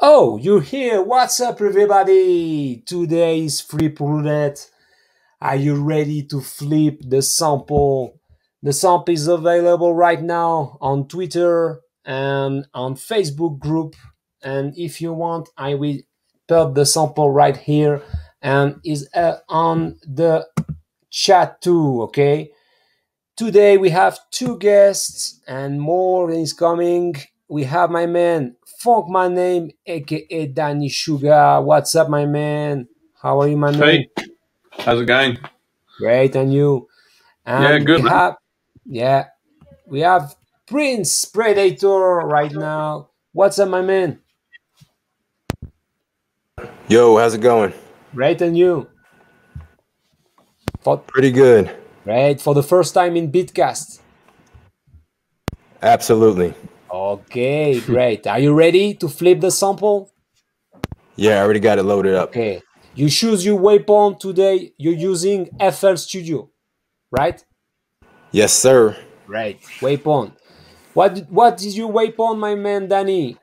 Oh, you're here. What's up, everybody? Today is Flip Roulette. Are you ready to flip the sample? The sample is available right now on Twitter and on Facebook group. And if you want, I will put the sample right here and is uh, on the chat too. Okay. Today we have two guests and more is coming. We have my man Funkmaname, aka Danny Sugar. What's up, my man? How are you, my man? Hey, how's it going? Great, and you? And Yeah, good, We man. have, yeah, we have Prince Predator right now. What's up, my man? Yo, how's it going? Great, and you? For, Pretty good. great for the first time in Beatcast. Absolutely. Okay, great. Are you ready to flip the sample? Yeah, I already got it loaded up. Okay. You choose your weapon today. You're using FL Studio, right? Yes, sir. Right. Weapon. What what is your weapon, my man Danny?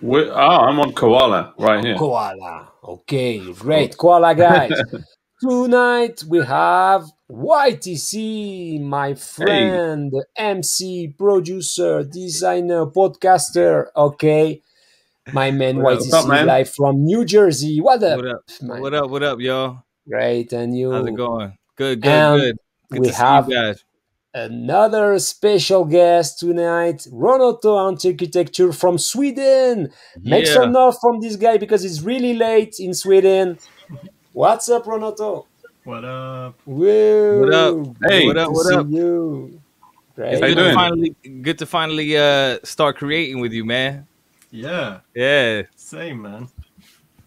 we oh, ah, I'm on Koala right here. Koala. Okay, great. Koala guys. Tonight we have YTC, my friend, MC, producer, designer, podcaster. Okay. My man What YTC up, man? live from New Jersey. What up? What up? man? What up? What up, y'all? Great. And you? How's it going? Good, good, And good. Good we have see you guys. another special guest tonight, Renato Architecture from Sweden. Make Yeah. some noise from this guy because it's really late in Sweden. What's up, Renato? What up? Woo! What up? Hey. What up? Good What to up? see You. Great. It's good to finally good to finally uh start creating with you, man. Yeah, Yeah. same man.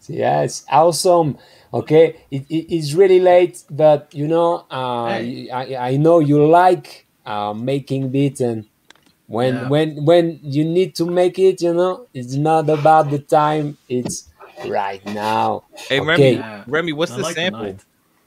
Yeah, it's awesome. Okay, it, it, it's really late, but you know, uh, Hey. I, I know you like uh, making beats, and when Yeah. when when you need to make it, you know, it's not about the time; it's right now. Hey Okay. Remy, Yeah. Remy, what's I the like sample? night.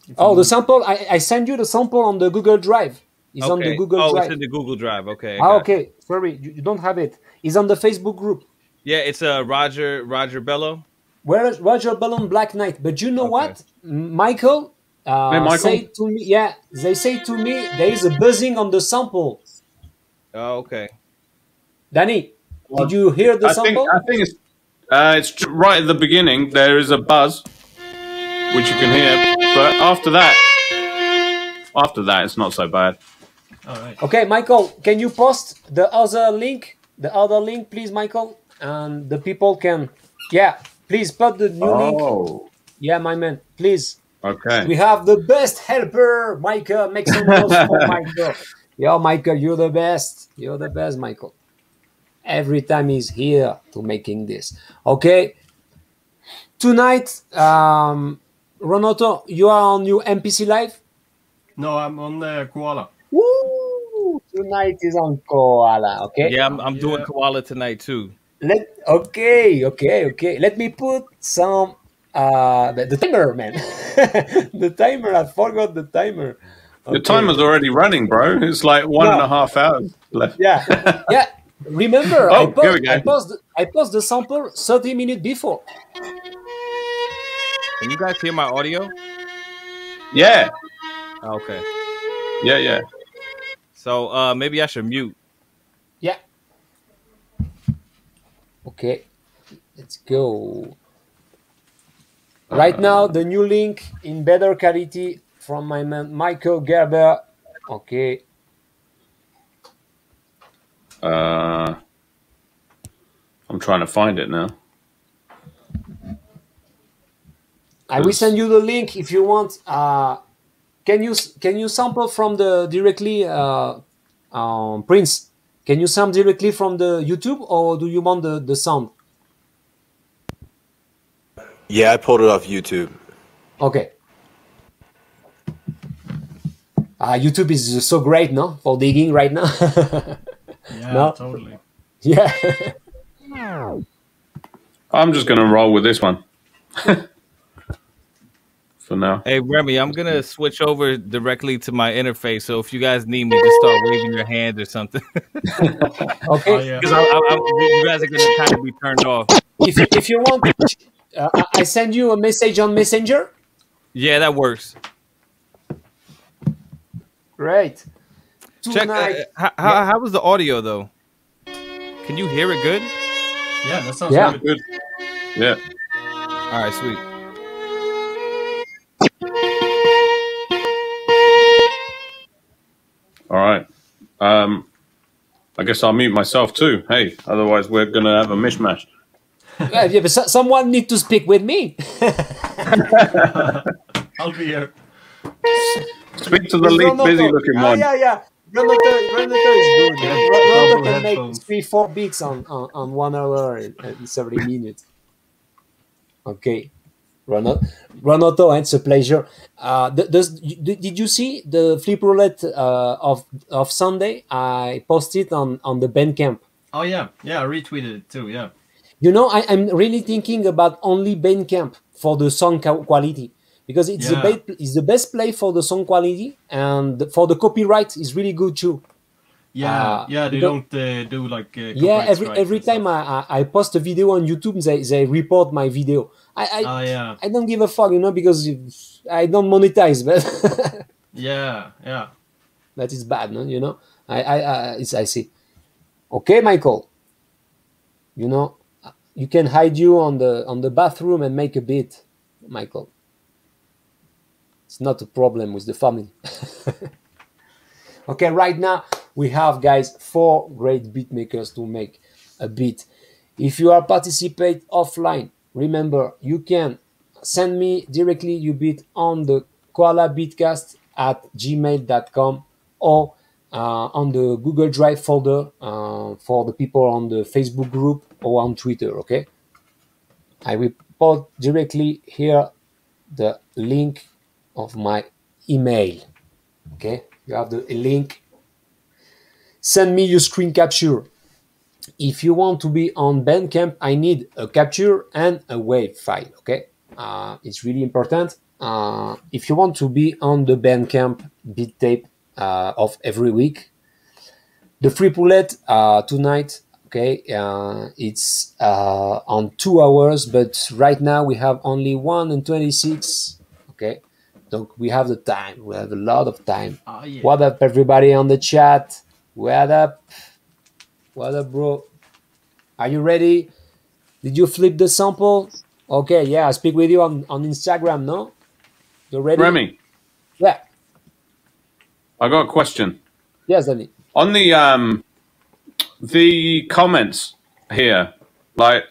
It's Oh, the sample! I, I send you the sample on the Google Drive. It's on the Okay. Google oh, Drive. it's in the Google Drive. Okay. Ah, got it. okay. Sorry, you, you don't have it. It's on the Facebook group. Yeah, it's uh Roger Roger Bello. Where is Roger Bellon Black Knight? But you know Okay. what, Michael? Uh, Hey, Michael? Say to me, yeah, they say to me there is a buzzing on the sample. Oh, okay. Danny, did you hear the I think sample? I think it's uh, it's right at the beginning. There is a buzz, which you can hear, but after that, after that, it's not so bad. All right. Okay, Michael, can you post the other link? The other link, please, Michael, and the people can. Yeah, please put the new link. Oh, Yeah, my man, please. okay. We have the best helper, Michael. Make some noise for Michael. Yo, Michael, you're the best. You're the best, Michael. Every time he's here to making this. Okay. Tonight, um, Renato, you are on your MPC Live. No, I'm on the koala. Woo! Tonight is on Koala. Okay. Yeah, I'm, I'm doing koala tonight too. Let okay, okay, okay. Let me put some uh the, the timer, man. the timer. I forgot the timer. The Okay. timer's already running, bro. It's like one and a half hours left. Yeah, yeah. Remember, I, Oh, post, here. I post I post the sample 30 minutes before. Can you guys hear my audio? Yeah, Oh, okay. yeah, yeah. So uh maybe I should mute. Yeah. Okay, let's go. Right now, the new link in better quality from my man Michael Gerber. Okay, Uh, I'm trying to find it now. I will send you the link if you want. Uh, can you can you sample from the directly uh, um, Prince? Can you sample directly from the YouTube or do you want the, the sound? Yeah, I pulled it off YouTube. Okay. Uh, YouTube is so great, no, for digging right now. Yeah, No. totally. yeah. I'm just gonna roll with this one. for now. Hey Remy, I'm gonna switch over directly to my interface. So if you guys need me, just start waving your hand or something. Okay. Oh, yeah. Because I, I, I, you guys are gonna kind of be turned off. If if you want, uh, I- I send you a message on Messenger. Yeah, that works. Great. Check. Uh, Tonight. how, how, how was the audio though? Can you hear it good? Yeah, that sounds Yeah. good. Good. Yeah. All right, sweet. All right. Um, I guess I'll mute myself too. Hey, otherwise we're gonna have a mishmash. Yeah, yeah, but so- someone need to speak with me. I'll be here. Speak to the It's least busy-looking Ah, one. Yeah, yeah. Renato, Renato is good. Yeah, Re- Renato double can make three, four beats on, on, on one hour and, and 30 minutes. Okay. Renato, Renato, it's a pleasure. Uh, does, did did you see the flip roulette uh, of of Sunday? I posted on, on the Bandcamp. Oh yeah, yeah. I retweeted it too. Yeah. You know, I, I'm really thinking about only Bandcamp for the song quality because it's Yeah. the best it's the best play for the song quality and for the copyright is really good too. Yeah, Uh, yeah. They don't- don't uh, do like. Uh, Yeah, every every time I, I I post a video on YouTube, they, they report my video. I I, Oh yeah, I don't give a fuck, you know, because I don't monetize, but yeah, yeah. that is bad, no? You know, I I I, it's, I see. Okay, Michael. You know, you can hide you on the on the bathroom and make a beat, Michael. It's not a problem with the family. okay, right now we have guys four great beat makers to make a beat. If you are participate offline, remember you can send me directly your beat on the koala beatcast at gmail.com or uh, on the Google Drive folder uh, for the people on the Facebook group or on Twitter. Okay, I will put directly here the link of my email. Okay, you have the link. Send me your screen capture. If you want to be on Bandcamp, I need a capture and a WAV file. Okay, uh, it's really important. Uh, if you want to be on the Bandcamp beat tape uh, of every week, the free roulette uh, tonight. Okay, uh, it's uh, on two hours, but right now we have only one and twenty-six. Okay, so we have the time. We have a lot of time. Oh yeah. What up, everybody on the chat? What up? What up, bro? Are you ready? Did you flip the sample? Okay, yeah, I speak with you on, on Instagram, no? you're ready? Remy, Yeah. I got a question. Yes, Danny. On the um the comments here, like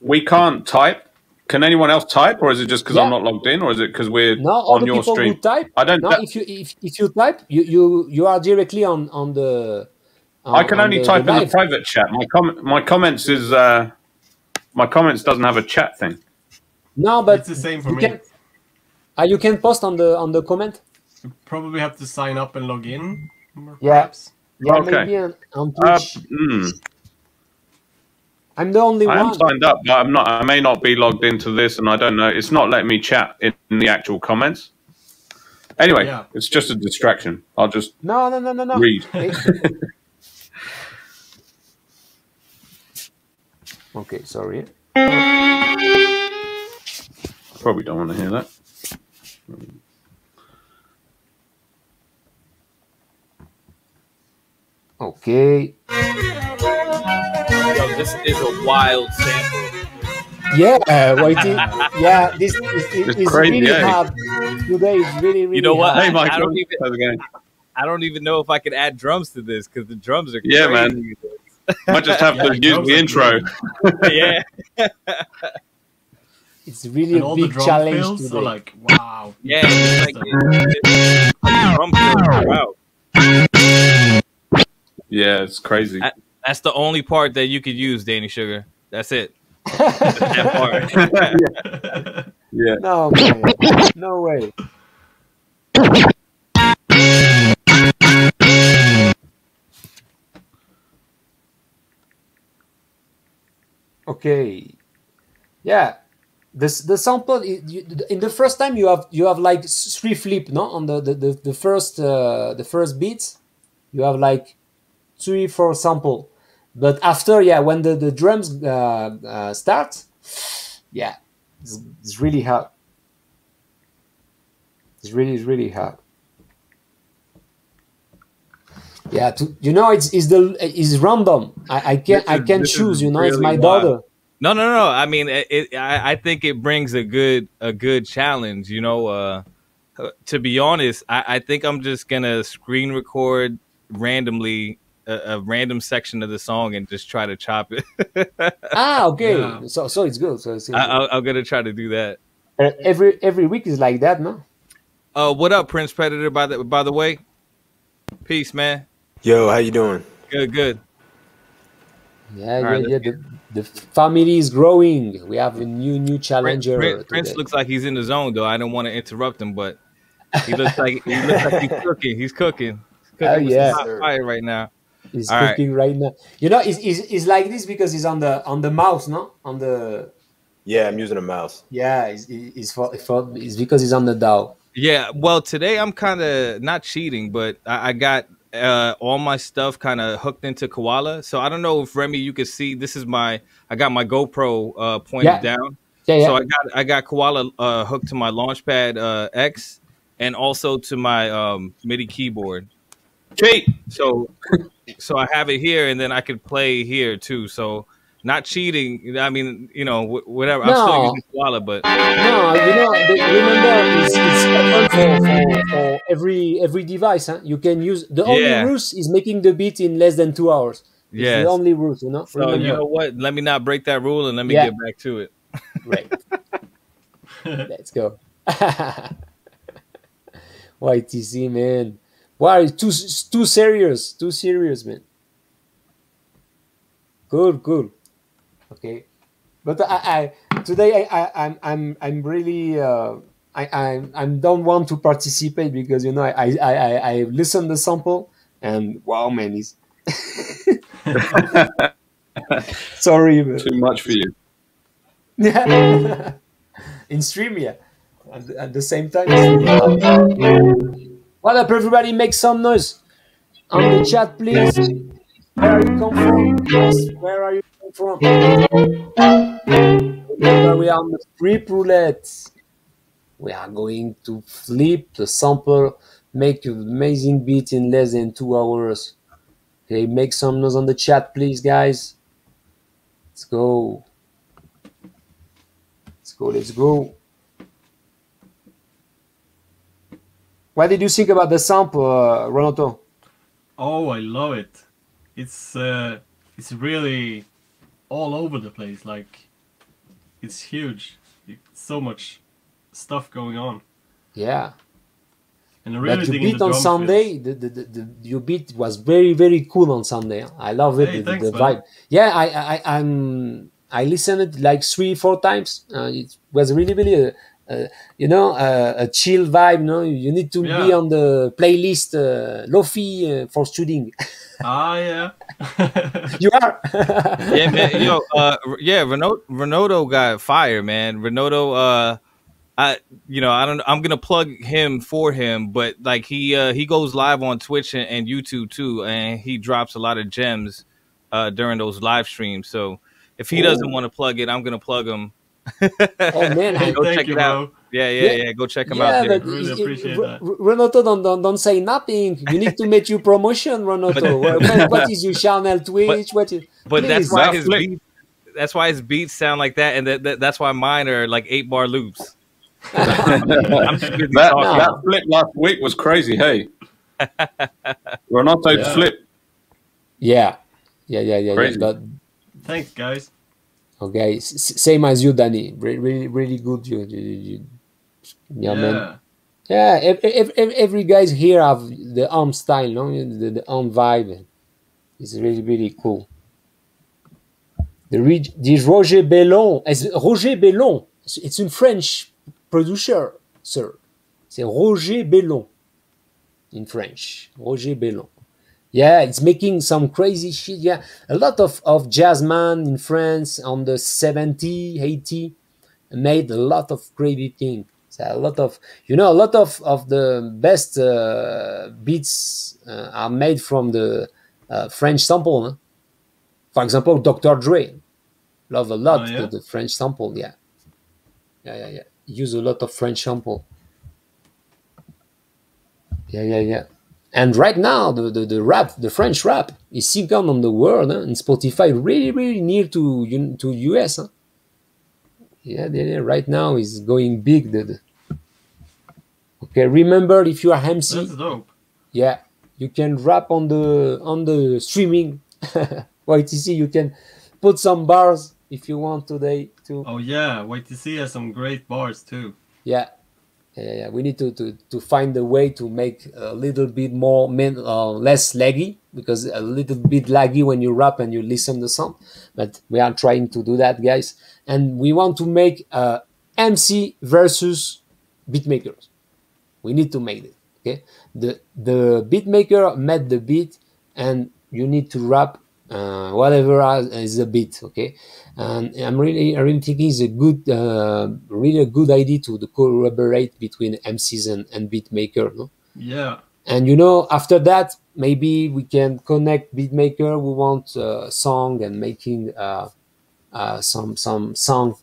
we can't type. Can anyone else type, or is it just because I'm not logged in, or is it because we're No, all on the your people stream? type. I don't. No, if you if, if you type, you you you are directly on on the. On, I can on only the- type the in the private chat. My com- my comments is uh my comments doesn't have a chat thing. No, but It's the same for you me. can. Uh, you can post on the on the comment. You Probably have to sign up and log in. Yeah. perhaps. Yeah, Okay. maybe on, on Uh, mm, I'm the only one. I am signed up, but I'm not. I may not be logged into this, and I don't know. It's not letting me chat in, in the actual comments. Anyway, Yeah. it's just a distraction. I'll just No, no, no, no, no. read. Okay, sorry. Probably don't want to hear that. Okay. Yo, this is a wild sample. Yeah, uh, waiting. Yeah, this is it, It's it's crazy, really eh? hard. Today is really, really You know what? hard. Hey, Michael. I don't even- How's it going? I don't even know if I can add drums to this because the drums are Crazy. Yeah, crazy. Might just have Yeah, to use the intro. yeah, It's really And a all the big drum challenge fills today. like, wow. yeah. It's like it, it, the drum fills, wow. Yeah, it's crazy. I- That's the only part that you could use, Danny Sugar. That's it. that part. Yeah. No, man. no way. Okay. Yeah. this the sample you, in the first time you have you have like three flip no on the the, the, the first uh, the first beats you have like three four sample but after yeah when the the drums uh, uh, start yeah it's, it's really hard it's really it's really hard yeah to, you know it's, it's the it's random i, I can This i can this is choose you know it's my wild. daughter No, no, no. I mean, it, it, I, I think it brings a good a good challenge. You know, uh, to be honest, I, I think I'm just gonna screen record randomly a, a random section of the song and just try to chop it. ah okay Yeah. so so it's good so it's I, I, I'm gonna try to do that. Uh, every every week is like that no Uh, what up, Prince Predator? By the by the way, peace, man. Yo, how you doing? Good, good. yeah All right, yeah, yeah. The, the family is growing we have a new new challenger Prince, Prince today. looks like he's in the zone, though. I don't want to interrupt him, but he looks like he looks like he's cooking. He's cooking. He's cooking Oh, yeah. fire right now. He's All right. cooking right. now you know he's, he's, he's like this because he's on the on the mouse no on the Yeah, I'm using a mouse. yeah he's, he's for, for it's because he's on the DAW Yeah, well, today I'm kind of not cheating, but I, I got uh, all my stuff kind of hooked into Koala. So I don't know if Remy, you can see. This is my. I got my GoPro uh, pointed Yeah. down. yeah yeah So I got I got Koala uh, hooked to my Launchpad uh, X and also to my um, MIDI keyboard. Cheat. So so I have it here, and then I could play here too. So not cheating. I mean, you know, wh- whatever. I'm still No. using Koala, but no you know remember it's, it's open for, for, for every every device huh? you can use the only Yeah. rules is making the beat in less than two hours Yeah, the only rules you know so Remember. you know what? Let me not break that rule, and let me Yeah. get back to it. Right. Let's go. YTC man. Why too too serious? Too serious, man. Cool, cool. Okay, but I, I today I, I I'm I'm I'm really uh, I I I don't want to participate because you know I I I, I listened the sample and wow man is sorry man. Too much for you. Yeah. In stream, yeah. At the, at the same time. What up, everybody? Make some noise on the um, chat, please. Where are you come from? Yes, where are you come from? Remember, we are on the flip roulette. We are going to flip the sample, make an amazing beat in less than two hours. Okay, make some noise on the chat, please, guys. Let's go. Let's go, let's go. What did you think about the sample, uh, Renato? Oh, I love it. It's uh, it's really all over the place. Like, it's huge. It's so much stuff going on, Yeah. and I really That you beat on Sunday, the, the, the, the, your beat was very, very cool on Sunday. I love it, Hey, the, thanks, the man. vibe. Yeah, I, I, I'm, I listened it like three, four times. Uh, it was really, really, a, you know, a, a chill vibe. No, you need to be on the playlist, uh, Lofi uh, for studying. Ah, yeah. you are. yeah, man. Yo, uh, yeah, Renato got fired, man. Uh, I, you know, I don't. I'm gonna plug him for him, but like he, uh, he goes live on Twitch and, and YouTube too, and he drops a lot of gems, uh, during those live streams. So if he doesn't Ooh. want to plug it, I'm gonna plug him. Oh man, I- go check you, it out. bro. Yeah, yeah, Yeah. yeah. Go check him yeah, out there. but Really appreciate Re- that. Renato, don't, don't don't say nothing. You need to make your promotion, Renato. what, what- what is your channel, Twitch? what is? But that's Please. why his flip. beats, that's why his beats sound like that, and that, that that's why mine are like eight bar loops. I'm That, talking. that flip last week was crazy. Hey, Renato Yeah. flip. Yeah, yeah, yeah, yeah. yeah. Crazy. But Thanks, guys. Okay, s- same as you, Danny. Re- really, really good. You, you, you, you- yeah, man. Yeah, every, every, every guys here have the arm style, no, the, the arm vibe. It's really, really cool. The the Roger Bellon, it's Roger Bellon. It's, it's a French producer, sir. C'est Roger Bellon in French. Roger Bellon. Yeah, it's making some crazy shit. Yeah, a lot of, of jazz man in France on the 70, 80 made a lot of crazy things. So a lot of you know a lot of of the best uh, beats uh, are made from the uh, French sample. Huh? For example, Dr. Dre, love a lot Oh, yeah? the, the French sample. Yeah, yeah, yeah, yeah. Use a lot of French sample. Yeah, yeah, yeah. And right now, the, the, the rap, the French rap, is second on the world, huh? and Spotify really, really near to to US. Huh? Yeah, yeah, right now is going big. The, the- Okay, remember if you are MC, That's dope. yeah, you can rap on the on the streaming. YTC, you can put some bars if you want today too. Oh yeah, YTC has some great bars too. Yeah. Yeah, yeah. We need to, to, to find a way to make a little bit more men, uh, less laggy because a little bit laggy when you rap and you listen the song. But we are trying to do that, guys. And we want to make uh, MC versus beatmakers. We need to make it. Okay. The the beatmaker made the beat, and you need to rap uh, whatever is the beat. Okay. And I'm really, I really thinking it's a good, uh, really a good idea to, to collaborate between MCs and, and beatmaker. No? Yeah. And you know, after that, maybe we can connect beatmaker We want a song and making uh, uh, some some song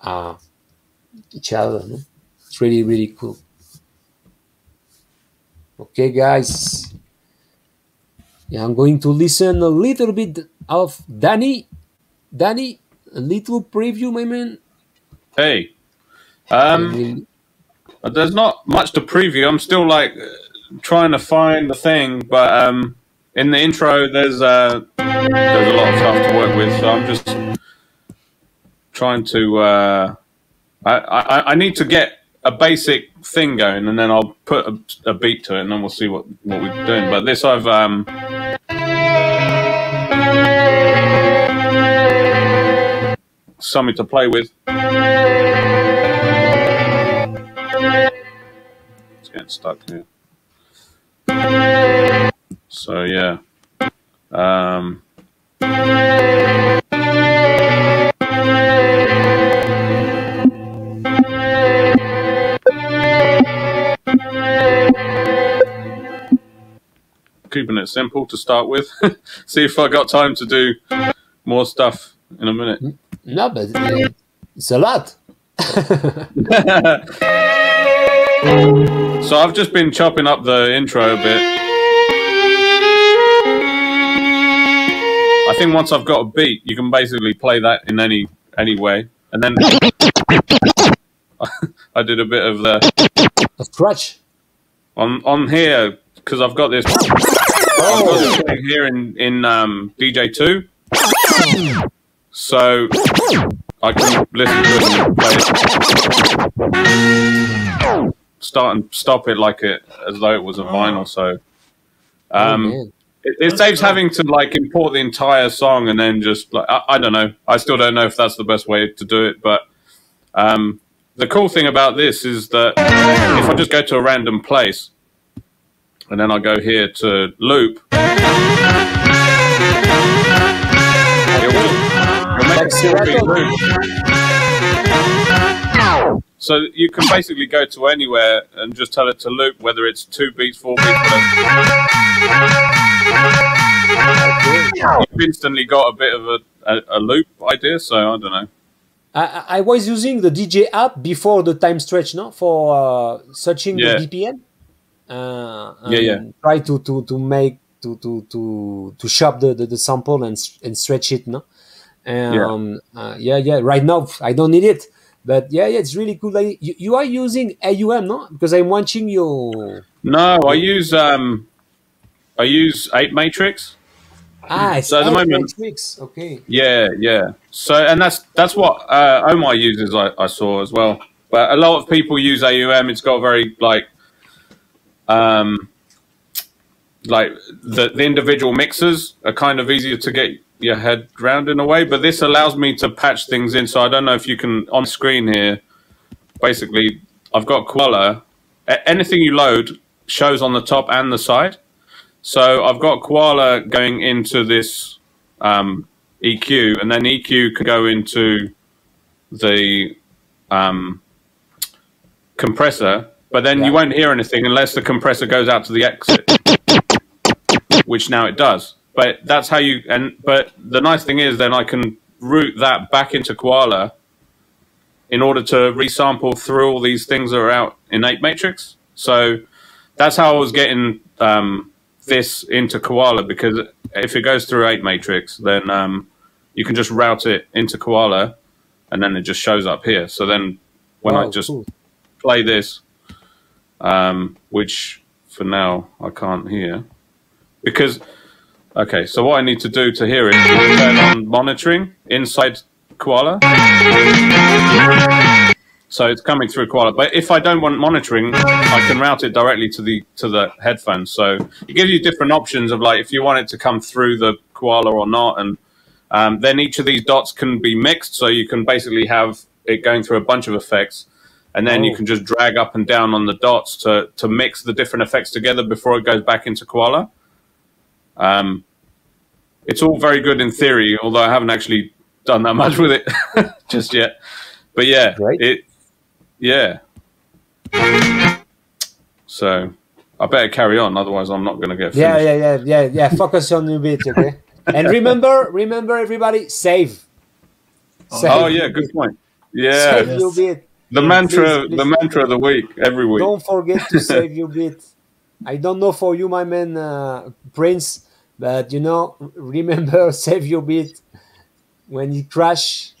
uh, each other. No? It's really really cool. Okay, guys. Yeah, I'm going to listen a little bit of Danny. Danny, a little preview, my man. Hey, um, there's not much to preview. I'm still like trying to find the thing, but um, in the intro, there's uh, there's a lot of stuff to work with. So I'm just trying to. Uh, I, I I need to get a basic thing going, and then I'll put a, a beat to it, and then we'll see what what we're doing. But this I've um. Something to play with. It's getting stuck here. So yeah. Um, keeping it simple to start with. See if I got time to do more stuff in a minute. No, but uh, it's a lot. So I've just been chopping up the intro a bit. I think once I've got a beat, you can basically play that in any any way. And then I did a bit of the A scratch. on on here because I've got this. I've got this here in in um, DJ two, so I can listen to it and play it. Start and stop it like it as though it was a vinyl. So oh, um, man. it, it saves having to like import the entire song and then just like I, I don't know. I still don't know if that's the best way to do it, but um, the cool thing about this is that if I just go to a random place and then I go here to loop, it'll make a Like Serato. four-beat loop. So you can basically go to anywhere and just tell it to loop, whether it's two beats, four beats. You've instantly got a bit of a, a, a loop idea, so I don't know. I, I- I was using the DJ app before the time stretch, no, for uh, searching Yeah. the BPM. Uh, Yeah, yeah. Try to to to make to to to to shop the, the, the sample and and stretch it, no. Um, uh, yeah, yeah. Right now, I don't need it, but yeah, yeah, it's really cool. Like, you, you are using AUM, no? Because I'm watching your No, I use um, I use apeMatrix. ah, So at the moment- Matrix. Okay, Yeah, yeah. So and that's that's what uh, Omar uses. I, I saw as well. But a lot of people use AUM. It's got very like, um, like the the individual mixers are kind of easier to get your head round in a way. But this allows me to patch things in. So I don't know if you can on screen here. Basically, I've got Koala. A- anything you load shows on the top and the side. So I've got Koala going into this um, EQ, and then EQ can go into the um, compressor, but then Yeah. you won't hear anything unless the compressor goes out to the exit, which now it does. But that's how you and but the nice thing is then I can route that back into Koala in order to resample through all these things that are out in apeMatrix. So that's how I was getting um, this into Koala because if it goes through apeMatrix, then um, you can just route it into Koala and then it just shows up here. So then when I just cool. play this, um, which for now I can't hear because okay. So what I need to do to hear it is turn on monitoring inside Koala. So it's coming through Koala. But if I don't want monitoring, I can route it directly to the to the headphones. So it gives you different options of like if you want it to come through the Koala or not, and um, then each of these dots can be mixed. So you can basically have it going through a bunch of effects, and then you Oh. can just drag up and down on the dots to to mix the different effects together before it goes back into Koala. Um, it's all very good in theory, although I haven't actually done that much with it just yet. But yeah, Great. it yeah. So I better carry on, otherwise I'm not going to get Yeah, finished. yeah, yeah, yeah, yeah. Focus on your bit, okay? And remember, remember, everybody, save. Save Oh yeah, good point. Yeah, Save Yes. your bit. the Yeah, mantra, please, the please. mantra of the week every week. Don't forget to save your bit. I don't know for you, my man, uh, Prince, but you know, remember, save your bit. When you crash,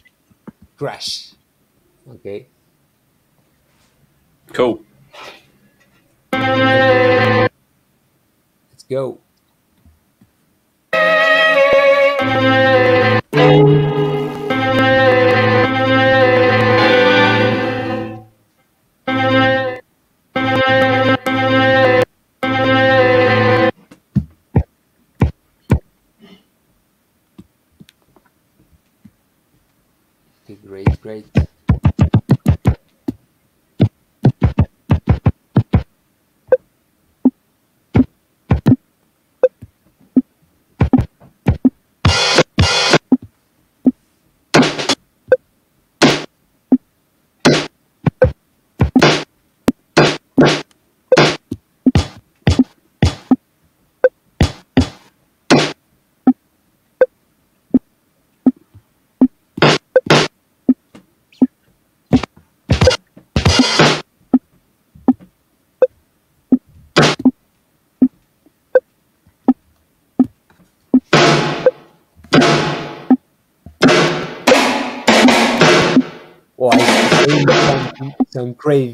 crash. Okay. Cool. Let's go. Great,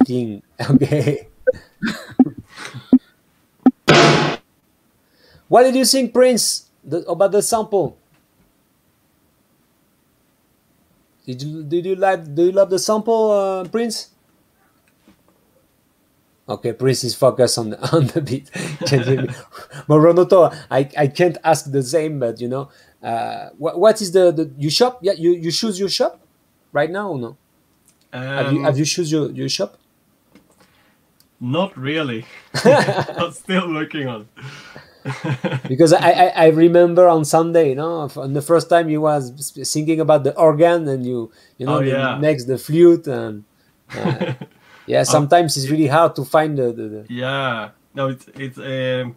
thing. Okay. what did you think, Prince, the, about the sample? Did you did you like do you love the sample, uh, Prince? Okay, Prince is focused on the on the beat. But I, I can't ask the same, but you know, uh, what, what is the, the you shop? Yeah, you, you choose your shop right now or no? Have you Um, have you choose your, your shop? Not really. I'm still working on. because I, I, I remember on Sunday, you know, on the first time you was singing about the organ and you you know Oh, the next the flute and uh, yeah sometimes it's really hard to find the, the, the yeah. No, it's it's um,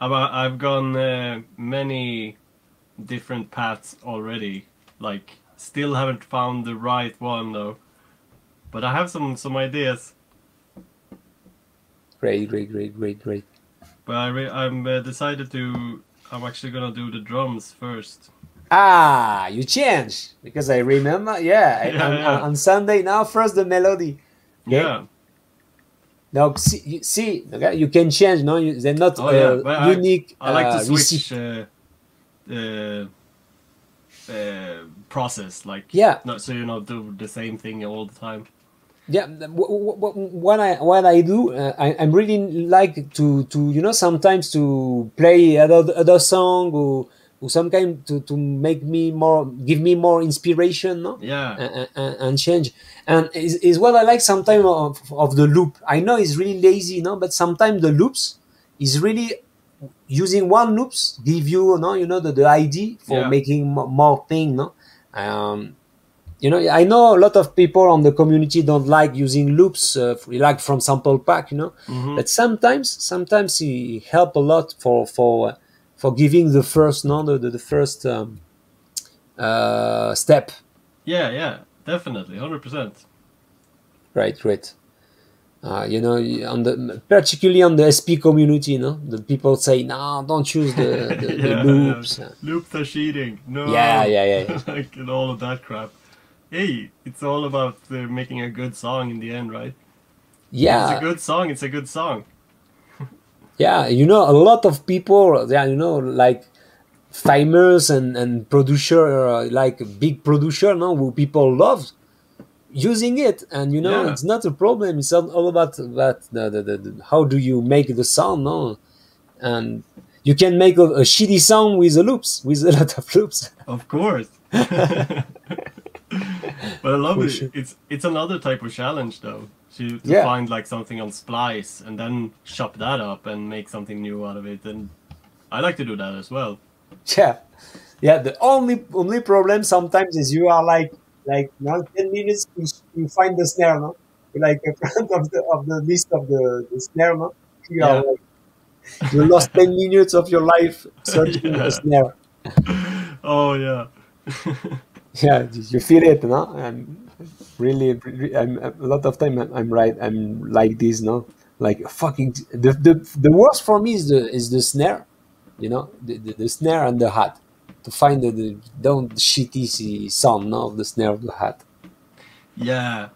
I've I've gone uh, many different paths already. Like, still haven't found the right one though. But I have some some ideas. great great great great great But I re- I'm uh, decided to. I'm actually gonna do the drums first. ah you change because I remember yeah, I- Yeah, on, yeah. on Sunday now first the melody Okay. Yeah. now see you, see okay, you can change no you, they're not Oh, yeah, uh, I- unique I like uh, to switch uh, uh, uh, process, like Yeah. not so you know do the same thing all the time. Yeah w- w- w- what i what i do uh, I, i'm really like to to you know sometimes to play other other song or, or some kind to, to make me more give me more inspiration no? Yeah, and, and, and change. And is, is what i like sometimes of, of the loop. I know it's really lazy no? But sometimes the loops is really using one loops give you no? You know the, the id for Yeah. making mo- more thing no? Um you know, I know a lot of people on the community don't like using loops, uh, like from sample pack, you know. Mhm. But sometimes, sometimes it help a lot for for uh, for giving the first, no, the the, first um, uh, step. Yeah, yeah, definitely, hundred percent. Right, right. Uh, you know, on the particularly on the SP community, you know, the people say, "No, don't use the, the, the Yeah, loops." Loops are cheating. No. Yeah, yeah, yeah, yeah. like and all of that crap. Hey, it's all about uh, making a good song in the end, right? If it's a good song. It's a good song. yeah. You know, a lot of people, yeah, you know, like famous and and producer, uh, like big producer, no, who people love using it, and you know, Yeah. it's not a problem. It's all all about that. The, the, the, the- how do you make the sound, no? And you can make a, a shitty sound with the loops, with a lot of loops. Of course. but I love For it. sure. It's it's another type of challenge though. To, to Yeah. find like something on Splice and then chop that up and make something new out of it. And I like to do that as well. Yeah, yeah. The only only problem sometimes is you are like like now ten minutes you, you find the snare, no? You're like in front of the of the list of the, the snare, no? You are like you lost ten minutes of your life searching Yeah. the snare. Oh yeah. Yeah, you feel it, no? And really, re- I'm a lot of time I'm, I'm right. I'm like this, no? Like fucking the, the the worst for me is the is the snare, you know, the, the, the snare and the hat. To find the, the don't shitty sound, no, of the snare of the hat. Yeah,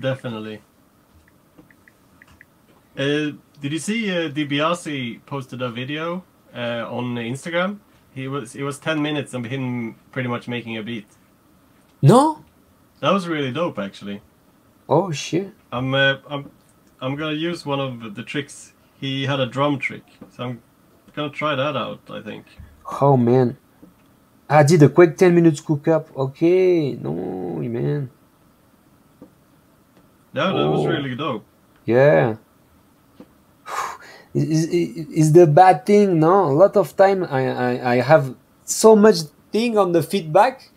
definitely. Uh, did you see uh, DiBiase posted a video uh, on Instagram? He was it was ten minutes of him pretty much making a beat. No? That was really dope, actually. Oh shit! I'm uh, I'm I'm gonna use one of the tricks. He had a drum trick, so I'm gonna try that out. I think. Oh man, I did a quick ten minutes cook up. Okay, no man. Yeah, that was Oh. really dope. Yeah. Is, is, is the bad thing, no? A lot of time I, I, I have so much thing on the feedback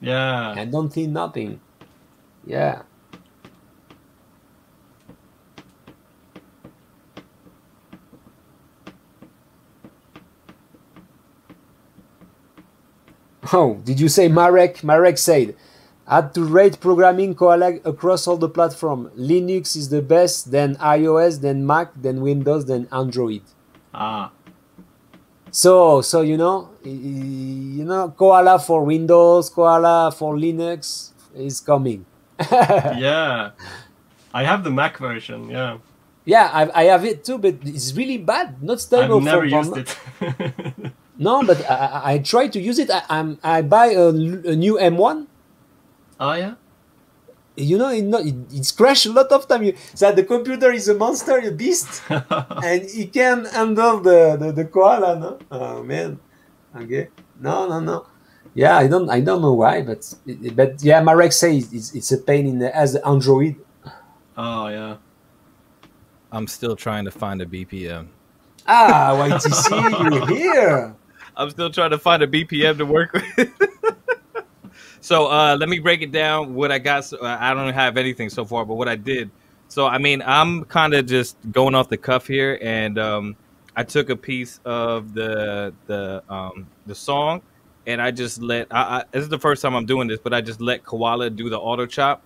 Yeah. I don't see nothing. Yeah. Oh, did you say Marek? Marek said, had to rate programming Koala across all the platform. Linux is the best, then iOS, then Mac, then Windows, then Android. Ah. So, so you know, you know, Koala for Windows, Koala for Linux is coming. Yeah. I have the Mac version. Yeah. Yeah, I, I have it too, but it's really bad. Not stable. I've never used it. No, but I, I, try to use it. I, I'm I buy a new M1. oh yeah. You know, it, not, it, it's crashed a lot of time. You, that the computer is a monster, a beast, and it can handle the, the, the koala. No, oh man. Okay. No, no, no. Yeah, I don't I don't know why, but but yeah, Marek says it's, it's a pain in the as the Android. oh yeah. I'm still trying to find a BPM. Ah, YTC, you're here. I'm still trying to find a BPM to work with. so uh, let me break it down. What I got, so, uh, I don't have anything so far, but what I did. So I mean, I'm kind of just going off the cuff here, and um, I took a piece of the the um, the song, and I just let. I, I, this is the first time I'm doing this, but I just let Koala do the auto chop,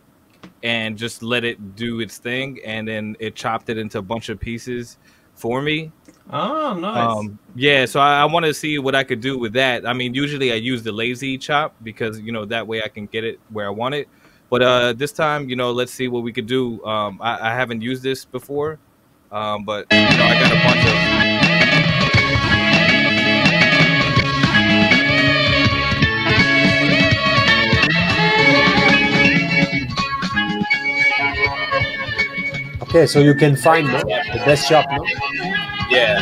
and just let it do its thing, and then it chopped it into a bunch of pieces for me. Oh nice. Um, yeah, so I, I want to see what I could do with that. I mean, usually I use the lazy chop because you know that way I can get it where I want it. But uh, this time, you know, let's see what we could do. Um, I, I haven't used this before, um, but you know, I got a bunch of. Okay, so you can find no? the best shop, no? Yeah.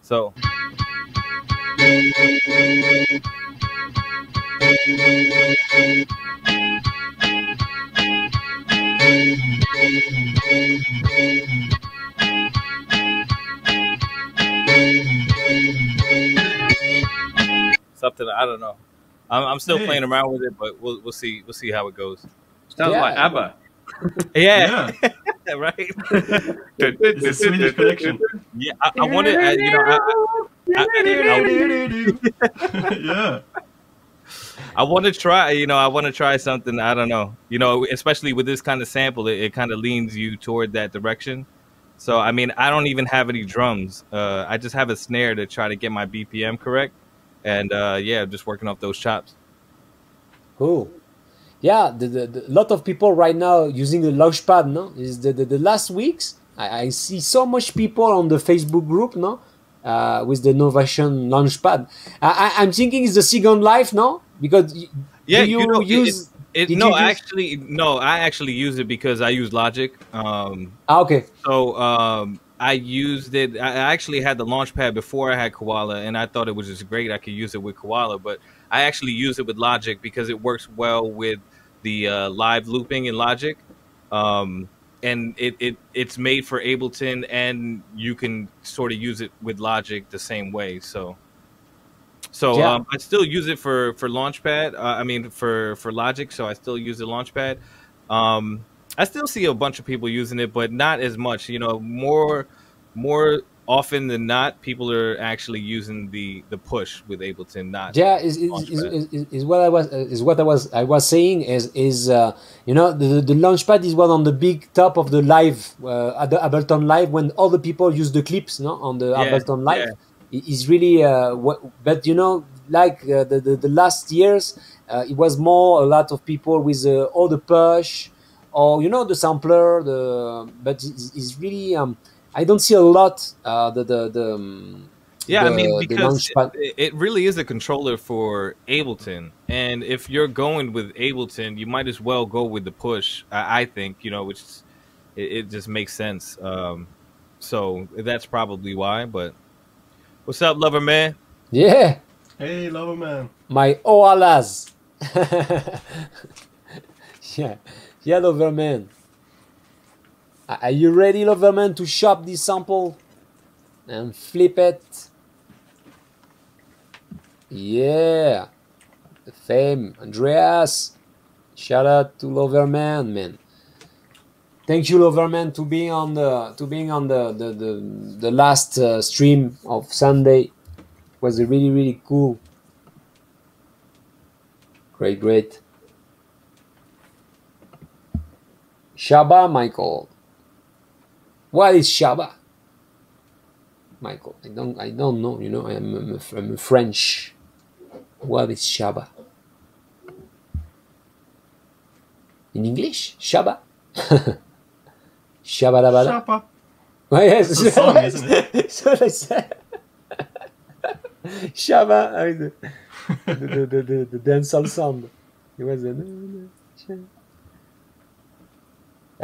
So. Something I don't know. I'm, I'm still Hey. playing around with it, but we'll we'll see we'll see how it goes. Sounds Yeah. like ABBA. Yeah, Yeah, right. it's a Swedish connection. Yeah, I, I wanted I, you know I, I, I, I, yeah. I want to try. You know, I want to try something. I don't know. You know, especially with this kind of sample, it, it kind of leans you toward that direction. So, I mean, I don't even have any drums. Uh, I just have a snare to try to get my BPM correct, and uh, yeah, just working off those chops. Cool. Yeah, the, the, the lot of people right now using the Launchpad. No, is the, the, the last weeks I, I see so much people on the Facebook group. No, uh, with the Novation Launchpad. I, I'm thinking it's the second life. No, because Yeah, you, you know, it- use. It, Did no, use- actually, no, I actually use it because I use Logic. Um, ah, okay. So um, I used it. I I actually had the Launchpad before I had Koala, and I thought it was just great. I could use it with Koala, but I actually use it with Logic because it works well with the uh, live looping in Logic, um, and it, it it's made for Ableton, and you can sort of use it with Logic the same way. So. So Yeah. um, I still use it for for Launchpad. Uh, I mean for for Logic. So I still use the Launchpad. Um, I still see a bunch of people using it, but not as much. You know, more more often than not, people are actually using the the push with Ableton. Not Yeah, is, is, is, is, is what I was is what I was I was saying is is uh, you know the the launchpad is one on the big top of the live uh, at the Ableton live when all the people use the clips no on the Yeah, Ableton live yeah. Is really uh, what, but you know like uh, the, the the last years uh, it was more a lot of people with uh, all the push or you know the sampler the but it's, it's really um, I don't see a lot uh, the the the um, Yeah, I mean because it, it really is a controller for Ableton, and if you're going with Ableton, you might as well go with the push. I, I think you know, which it, it just makes sense. Um, so that's probably why. But what's up, lover man? yeah. Hey, lover man. my oalas. yeah, yeah, Loverman. Are are you ready, Loverman, to shop this sample and flip it? Yeah, the fame, Andreas. Shout out to Loverman, man. Thank you, Loverman, to being on the to being on the the the, the last uh, stream of Sunday. Was really really cool. Great, great. Shaba, Michael. What is Shaba? Michael, I don't, I don't know. You know, I'm, I'm, a, I'm a French. What is Shaba? In English, Shaba. Shaba la bala. Oh, yes, It's a song, isn't it? That's what I said. Shaba, I mean, the, the, the, the, the dancehall sound. It was a.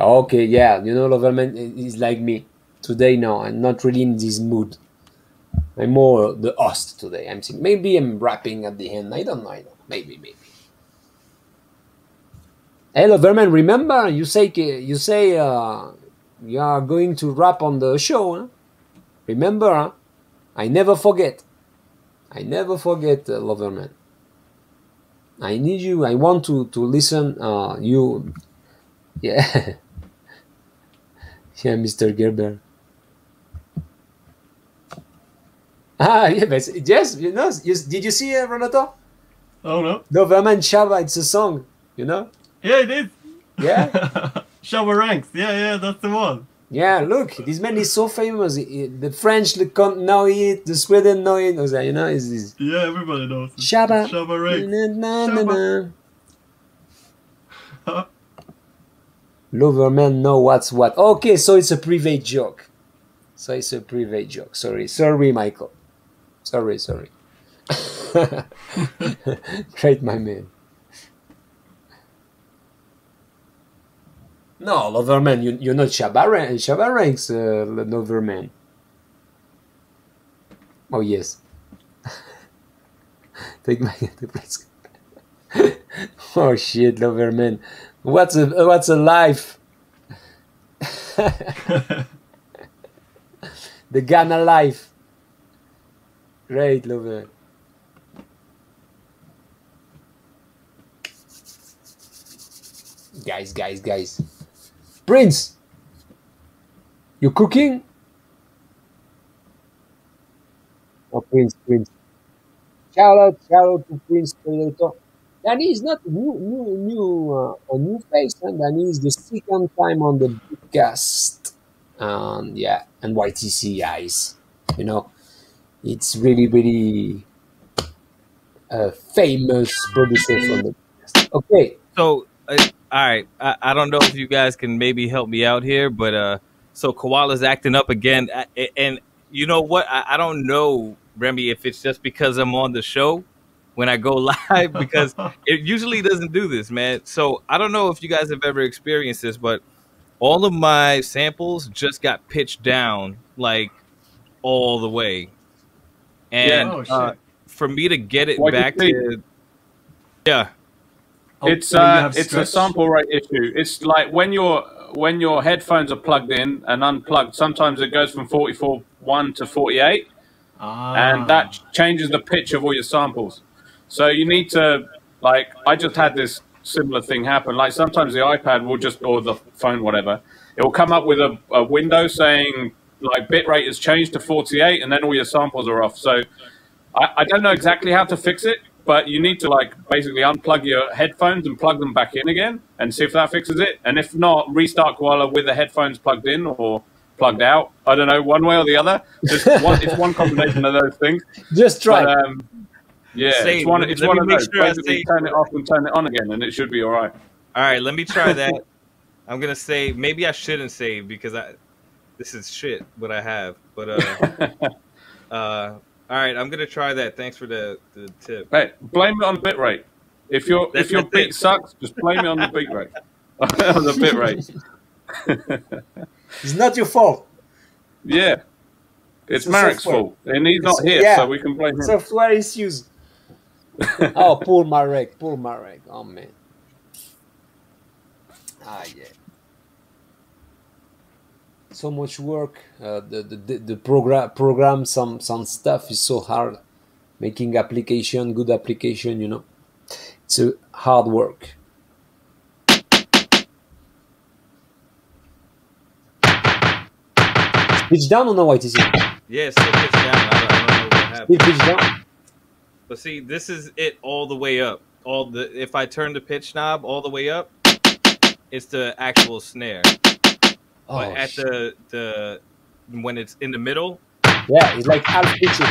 Okay, yeah, you know, Loverman is like me. Today, no, I'm not really in this mood. I'm more the host today. I'm thinking maybe I'm rapping at the end. I don't know. I know. Maybe, maybe. Hey, Loverman, remember you say you say uh, you are going to rap on the show. Huh? Remember, huh? I never forget. I never forget, uh, Loverman. I need you. I want to to listen. Uh, you, yeah, yeah, Mr. Gerber. Ah, yeah, but yes, you know. You, did you see uh, Renato? Oh no. Loverman Shaba. It's a song. You know. Yeah, it is. Yeah. Shabba Ranks. Yeah, yeah, that's the one. Yeah, look, this man is so famous. The French know it, the Sweden know it. You know, is this Yeah, everybody knows. it. Shaba. Ranks. Na, na, na, Shaba. na. Loverman know what's what. Okay, so it's a private joke. So it's a private joke. Sorry, sorry, Michael. Sorry, sorry. Great, my man. No, Loverman, you, you're not Shabaran, Shabaranks, uh, Loverman. Oh, yes. Take my place. oh shit, Loverman, what's a what's a life? the Ghana life. Great, lover! Guys, guys, guys. Prince, you cooking? Oh, Prince, Prince. Shout out, shout out to Prince Predator. Danny is not new, new, new, uh, a new face, and Danny is the second time on the cast. And yeah, and YTC you know, it's really, really a famous producer from the cast. Okay, So, uh, all right, I, I don't know if you guys can maybe help me out here, but uh, so Koala's acting up again, and you know what? I, I don't know, Remy, if it's just because I'm on the show when I go live because it usually doesn't do this, man. So I don't know if you guys have ever experienced this, but all of my samples just got pitched down like all the way, and Oh, uh, for me to get it Like you back see- to yeah. Oh, it's uh, it's a sample rate issue. It's like when your when your headphones are plugged in and unplugged. Sometimes it goes from forty four one to forty eight, Ah. and that changes the pitch of all your samples. So you need to like I just had this similar thing happen. Like sometimes the iPad will just or the phone, whatever, it will come up with a, a window saying like bitrate has changed to forty eight, and then all your samples are off. So I, I don't know exactly how to fix it, but you need to like basically unplug your headphones and plug them back in again and see if that fixes it. And if not, restart Koala with the headphones plugged in or plugged out. I don't know, one way or the other. Just one, it's one combination of those things. just try. But, um, yeah, Same. it's one. Let me- It's let one me of make those. sure I Basically, turn it off and turn it on again, and it should be all right. All right, let me try that. I'm gonna say maybe I shouldn't save because I this is shit what I have. But uh, uh, all right, I'm gonna try that. Thanks for the, the tip. Hey, blame it on bitrate. If your That's if your the beat thing. sucks, just blame it on the beat rate. on the bit rate. it's not your fault. Yeah. It's It's Marek's fault, and he's not here, yeah. so we can blame him. Software issues. oh, pull my poor Marek, poor Marek. Oh man. Ah yeah. So much work. Uh, the the the, the program program some some stuff is so hard. Making application, good application, you know, it's a hard work. Pitch down or no YTC? Yeah, still pitch down. I don't, I don't know what happened. pitch down. But see, this is it all the way up. All the if I turn the pitch knob all the way up, it's the actual snare. Oh, But at shit. the the when it's in the middle, yeah, it's like half pitching.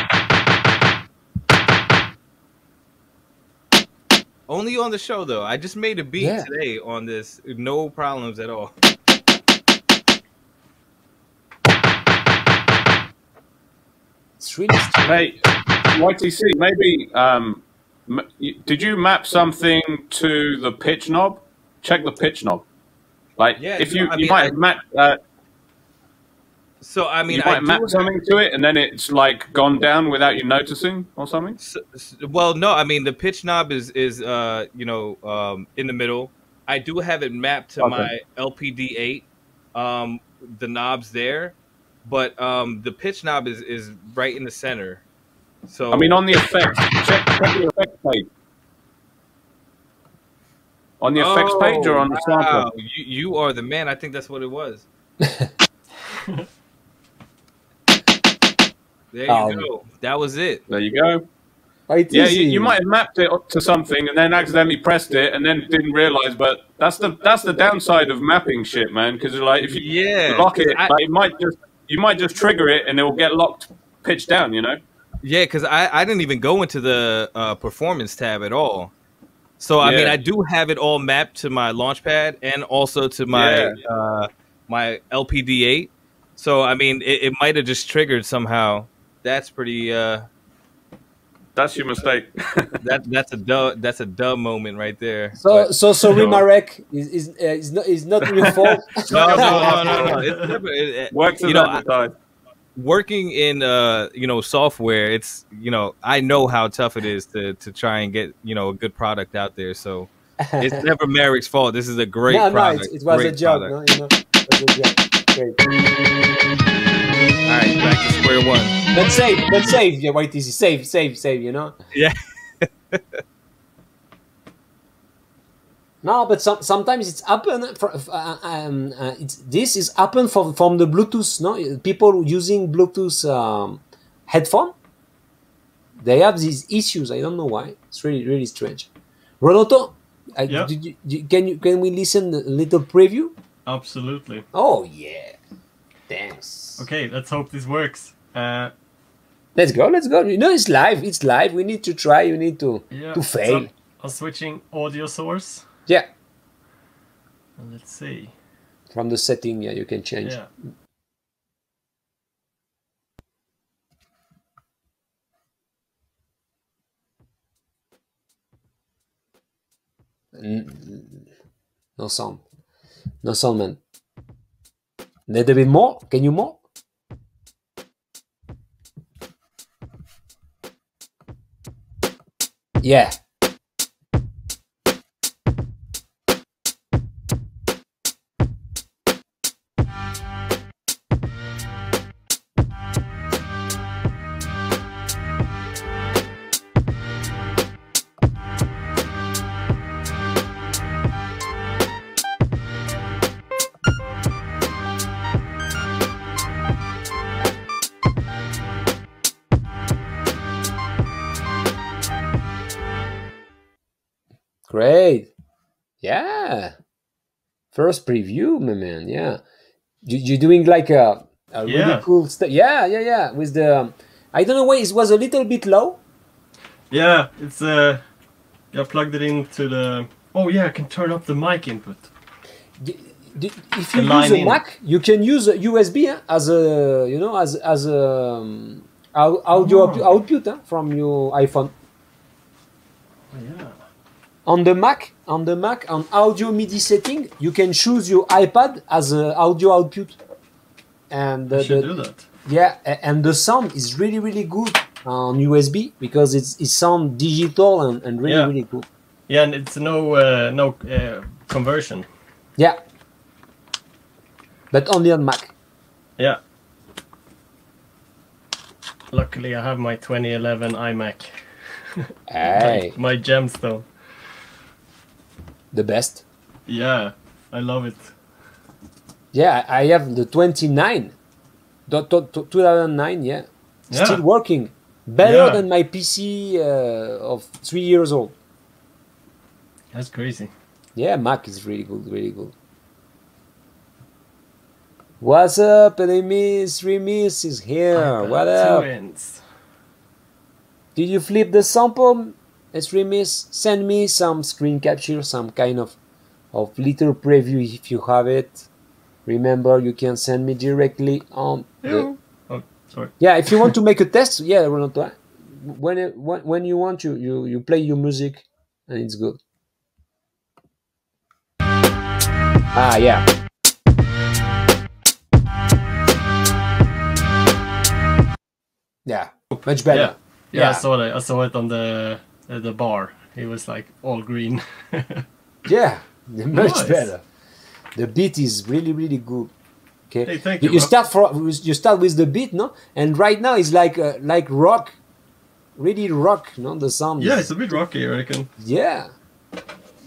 only on the show though. I just made a beat Yeah. today on this, no problems at all. It's really strange. Hey, YTC, maybe um, did you map something to the pitch knob? Check the pitch knob. Like, Yeah, if you I you mean, might I- have mapped, uh, So I mean, you might do map have- something to it, and then it's like gone down without you noticing, or something. S- s- well, no, I mean the pitch knob is is uh you know um in the middle. I do have it mapped to Okay. my LPD8, um the knobs there, but um the pitch knob is is right in the center. So I mean, on the effects, check, check the effects page. On the effects page or on the Oh, wow. sample? You, you are the man. I think that's what it was. there you Um, go. That was it. There you go. YTC. Yeah, you, you might have mapped it up to something and then accidentally pressed it and then didn't realize. But that's the that's the downside of mapping shit, man. Because like if you Yeah, lock it, 'cause I- like, it might just you might just trigger it and it will get locked, pitch down. You know. Yeah, because I, I didn't even go into the uh, performance tab at all. So I mean, I do have it all mapped to my Launchpad and also to my Yeah. uh, my LPD8. So I mean, it, it might have just triggered somehow. That's pretty. Uh, That's your mistake. that that's a dub. That's a dub moment right there. So so sorry, No. Marek. Is is uh, is not is not your fault. no, no, no, no, no. It's never, it, it- Works as you know, I- advertised. Working in uh you know software it's you know i know how tough it is to to try and get you know a good product out there so it's never Marek's fault this is a great no, no, product it, it was a great joke. No, you know, it was a joke. Great. all right back to square one let's save, let's save, yeah, YTC, save, save, save. You know. yeah No, but some, sometimes it's happen. For, uh, um, uh, it's, this is happen from from the Bluetooth. No, people using Bluetooth um, headphone, they have these issues. I don't know why. It's really really strange. Renato, Yeah. did you, did- can you can we listen a little preview? Absolutely. Oh yeah, thanks. Okay, let's hope this works. Uh, Let's go. Let's go. You know it's live. It's live. We need to try. You need to yeah. to fail. so I'm switching audio source. Yeah, let's see. from the setting. Yeah, you can change. Yeah. Mm. No sound. No sound, man. Little bit more. Can you more? Yeah. First preview, my man. Yeah. You, you're doing like a, a really cool stuff. Yeah, yeah, yeah. With the, I don't know why it was a little bit low. Yeah, it's uh, I plugged it into the. Oh yeah, I can turn up the mic input. D- If you use a in. Mac, you can use a USB eh, as a, you know, as as a um, audio Oh. outpu- output eh, from your iPhone. Oh, yeah. On the Mac, on the Mac, on audio MIDI setting, you can choose your iPad as a audio output. And should the- do that. Yeah, and the sound is really, really good on USB because it's it sound digital and, and really, Yeah. really cool. Yeah, and it's no uh, no uh, conversion. Yeah, but only on Mac. Yeah. Luckily, I have my 2011 iMac. Hey, My gemstone. The best. Yeah, I love it. Yeah, I have the 29, the, to- to- 2009. Yeah, Yeah. still working. Better Yeah. than my PC uh, of three years old. That's crazy. Yeah, Mac is really good, really good. What's up, Remis? Remis is here. What up? Did you flip the sample? It's Remis. Send me some screen capture, some kind of, of little preview if you have it. Remember, you can send me directly on the, Oh, sorry. yeah. If you want to make a test, yeah, Renato. When it, when when you want, you you you play your music, and it's good. Ah, yeah. Yeah, much better. Yeah. Yeah, Yeah. I saw it. I saw it on the uh, the bar. It was like all green. Yeah, much Nice. better. The beat is really, really good. Okay, Hey, thank you, you, you start from you start with the beat, no? And right now it's like uh, like rock, really rock, no? The sound. yeah, it's a bit rocky, I reckon. yeah.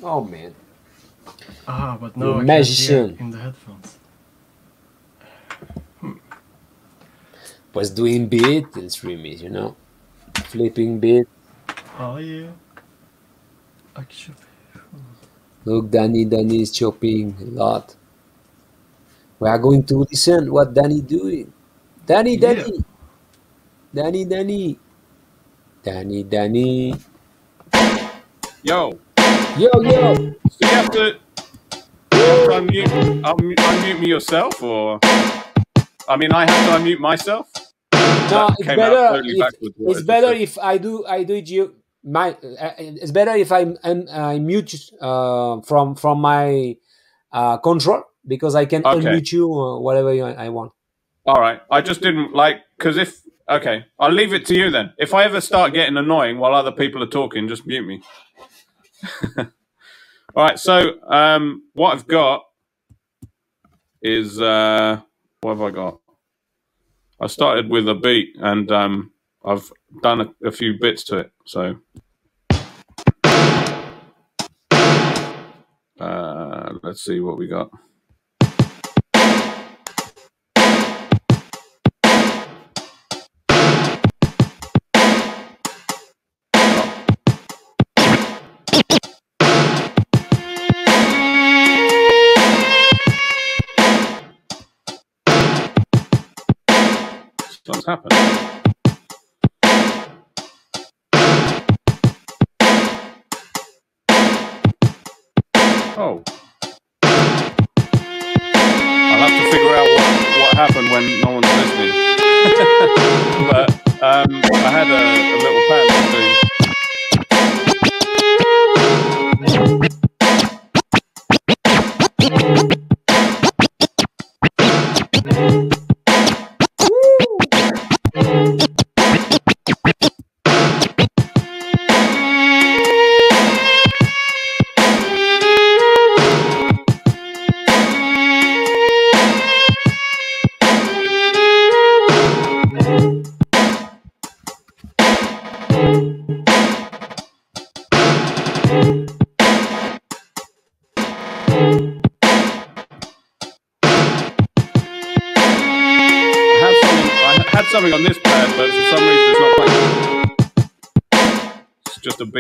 Oh man, Ah, but no, I magician. in the headphones. was doing beat. It's really, you know, flipping beat. Yeah. I. Look, Danny, Danny is chopping a lot. We are going to listen what Danny doing. Danny, Yeah. Danny, Danny, Danny, Danny, Danny. Yo, Yo, yo. so you have to, you have to unmute, unmute me yourself, or I mean, I have to unmute myself. No, That it's better. If, backwards, what I it's better if I do. I do it. You my. Uh, it's better if I'm, I'm I mute uh, from from my uh, control because I can Okay. unmute you uh, whatever you, I want. All right, I just didn't like because if okay, I'll leave it to you then. If I ever start getting annoying while other people are talking, just mute me. All right, so um, what I've got is uh, what have I got? I started with a beat and um, I've done a, a few bits to it. So uh, let's see what we got.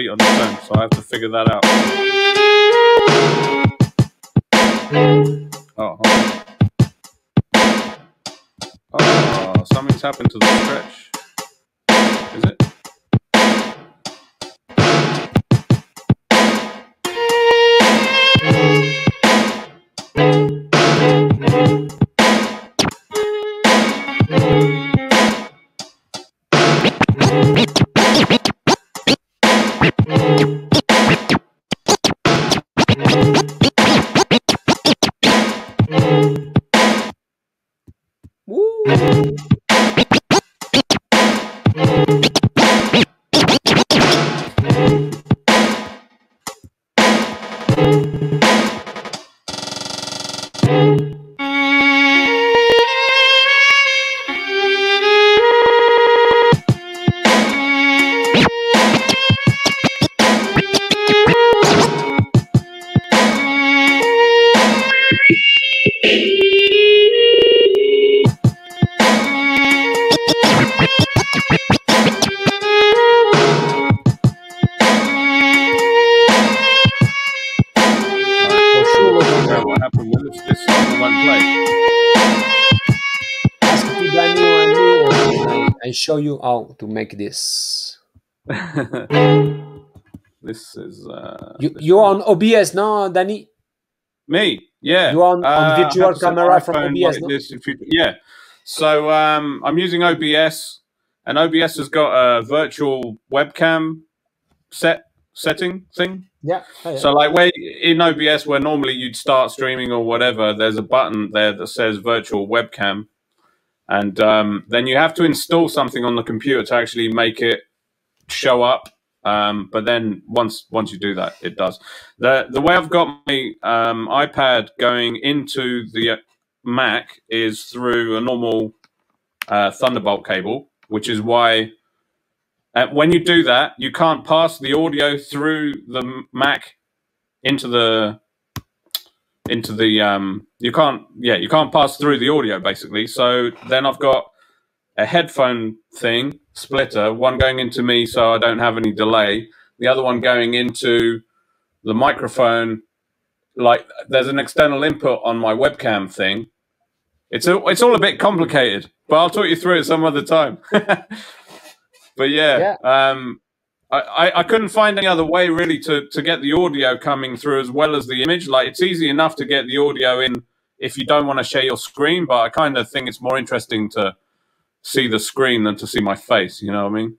Beat on its own, so I have to figure that out. Oh, on. Oh, something's happened to the how to make this. this is uh, You this you're one. on OBS, no, Danny? Me, yeah. You're on- on Uh, virtual camera from OBS, no? you- yeah. So um, I'm using OBS, and OBS has got a virtual webcam set setting thing. Yeah. oh, yeah. So like where in OBS where normally you'd start streaming or whatever, there's a button there that says virtual webcam, and um, then you have to install something on the computer to actually make it show up. Um, but then once once you do that, it does. the The way I've got my um, iPad going into the Mac is through a normal uh, Thunderbolt cable, which is why uh, when you do that, you can't pass the audio through the Mac into the into the um you can't yeah you can't pass through the audio basically. So then i've got a headphone thing splitter one going into me so i don't have any delay the other one going into the microphone like there's an external input on my webcam thing. It's a, it's all a bit complicated but i'll talk you through it some other time. But yeah, um I, I, I couldn't find any other way really to, to get the audio coming through as well as the image. Like it's easy enough to get the audio in if you don't want to share your screen, but I kind of think it's more interesting to see the screen than to see my face. You know what I mean?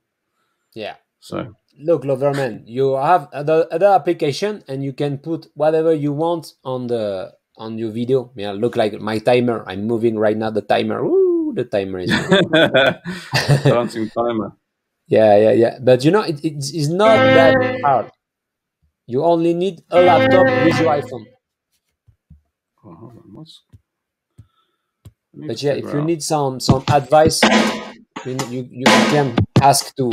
yeah. So Look, Loverman, you have other, other application and you can put whatever you want on the on your video. Yeah, look like my timer. I'm moving right now. The timer. Ooh, the timer is. dancing timer. Yeah, yeah, yeah. But you know, it, it's, it's not that hard. You only need a laptop with your iPhone. Oh, hold on, what's... But yeah, if you out- need some some advice, you you, you can ask to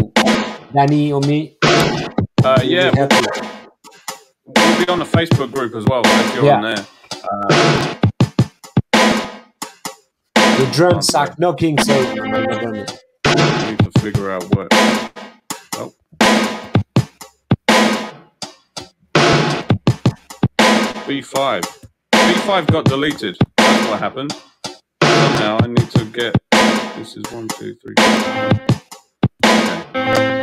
Danny or me. uh, yeah, you. we'll be on the Facebook group as well if you're Yeah. on there. Uh, The drums are knocking, so Need to figure out what. Oh. B5. B5 got deleted. That's what happened. Somehow I need to get. This is one, two, three. Okay.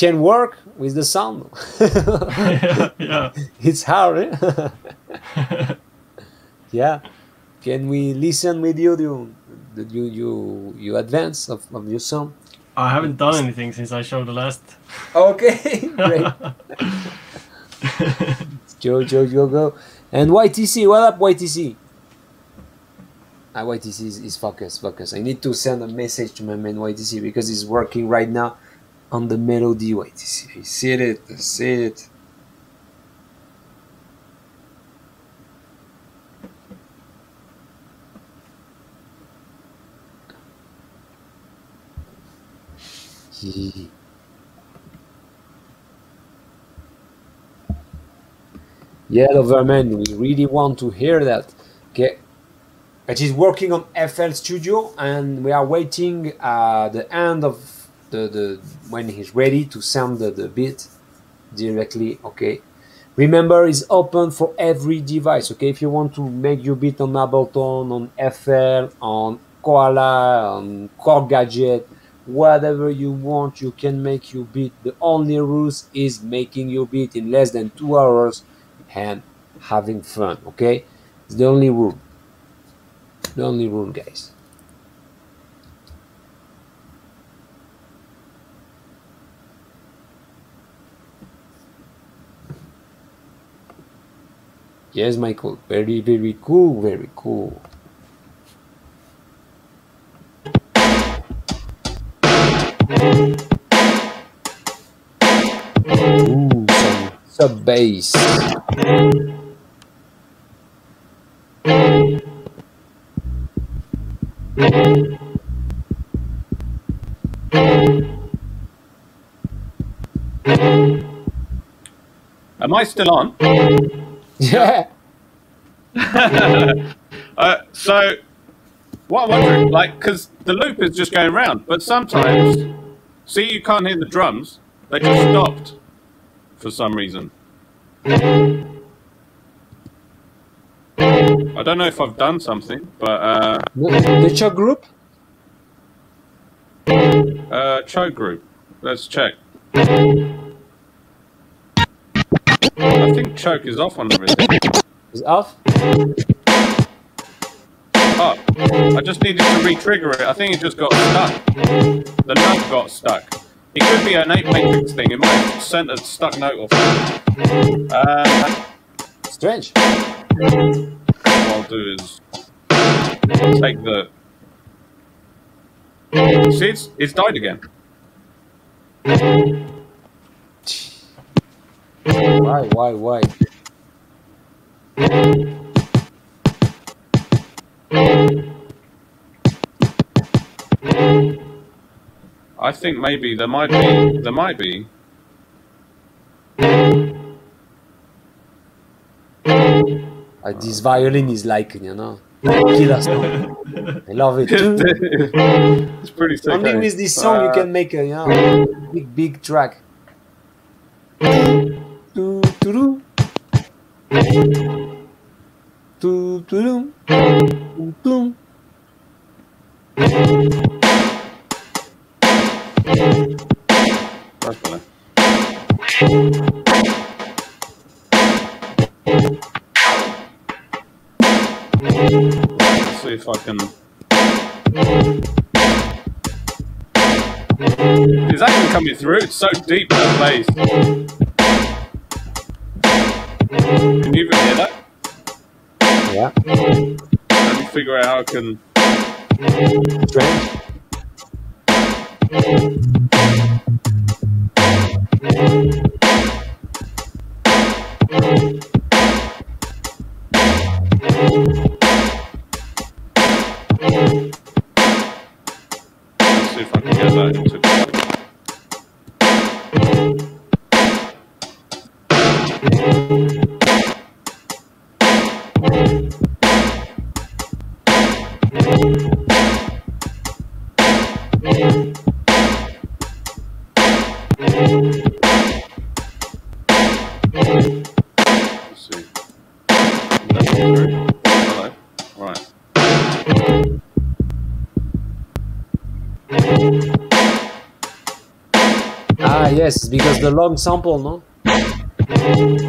Can work with the sound. yeah. it's hard. Eh? yeah. Can we listen with you? You you you, you advance of, of your song? I haven't done anything since I showed the last. Okay, great. Joe, Joe, Joe, go. And YTC, what up, YTC? Ah, YTC is, is focused, focused. I need to send a message to my man YTC because he's working right now on the melody YTC. I see it, I see it. Yeah, Loverman, we really want to hear that. Okay. But he's working on FL Studio and we are waiting uh, the end of the, the when he's ready to send the, the beat directly. Okay. Remember, it's open for every device. Okay, if you want to make your beat on Ableton, on FL, on Koala, on KORG Gadget, whatever you want, you can make your beat. The only rules is making your beat in less than two hours and having fun. Okay, it's the only rule. The only rule, guys. Yes, Michael. Very, very cool. Very cool. Ooh, some sub bass. Am I still on? Yeah. Uh, so, what I'm wondering, like, because the loop is just going round, but sometimes, see, you can't hear the drums; they just stopped for some reason. I don't know if I've done something, but uh, The, the choke group? uh, choke group. Let's check. I think choke is off on everything. Is off? Oh, I just needed to re-trigger it. I think it just got stuck. The nut got stuck. It could be an apeMatrix thing. It might have sent a stuck note off. Uh, Strange. What I'll do is take the. See, it's it's died again. Why? Why? Why? I think maybe there might be there might be. Uh, this violin is like you know, killer song. I love it. it's pretty sick. Only eh? with this song you Uh, can make a you know, big big track. Do, do, do. Do, do, do. Do, do. That's better. Let's see if I can. Is that even coming through? It's so deep that bass. Can you even hear that? Yeah. Let me figure out how I can. Strange. Because the long sample, no?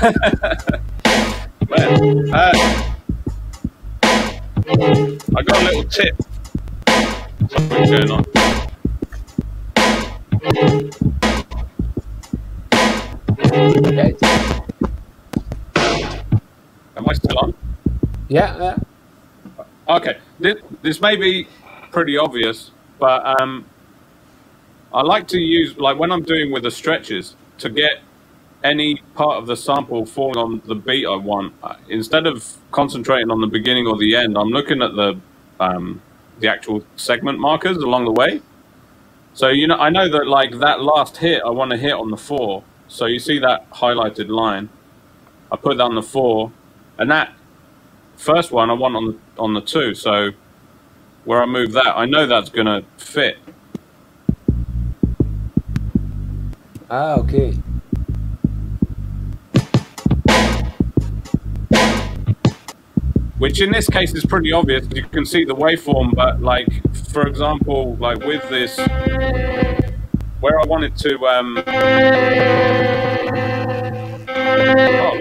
Man, uh, I got a little tip. Something's going on. Okay. Am I still on? Yeah, yeah. Okay. This, this may be pretty obvious, but um, I like to use, like when I'm doing with the stretches, to get any part of the sample falling on the beat I want. Instead of concentrating on the beginning or the end, I'm looking at the um, the actual segment markers along the way. So you know, I know that like that last hit, I want to hit on the four. So you see that highlighted line. I put that on the four, and that first one I want on on the two. So where I move that, I know that's gonna fit. Ah, okay. Which in this case is pretty obvious. You can see the waveform, but like for example, like with this, where I wanted to. Um, oh,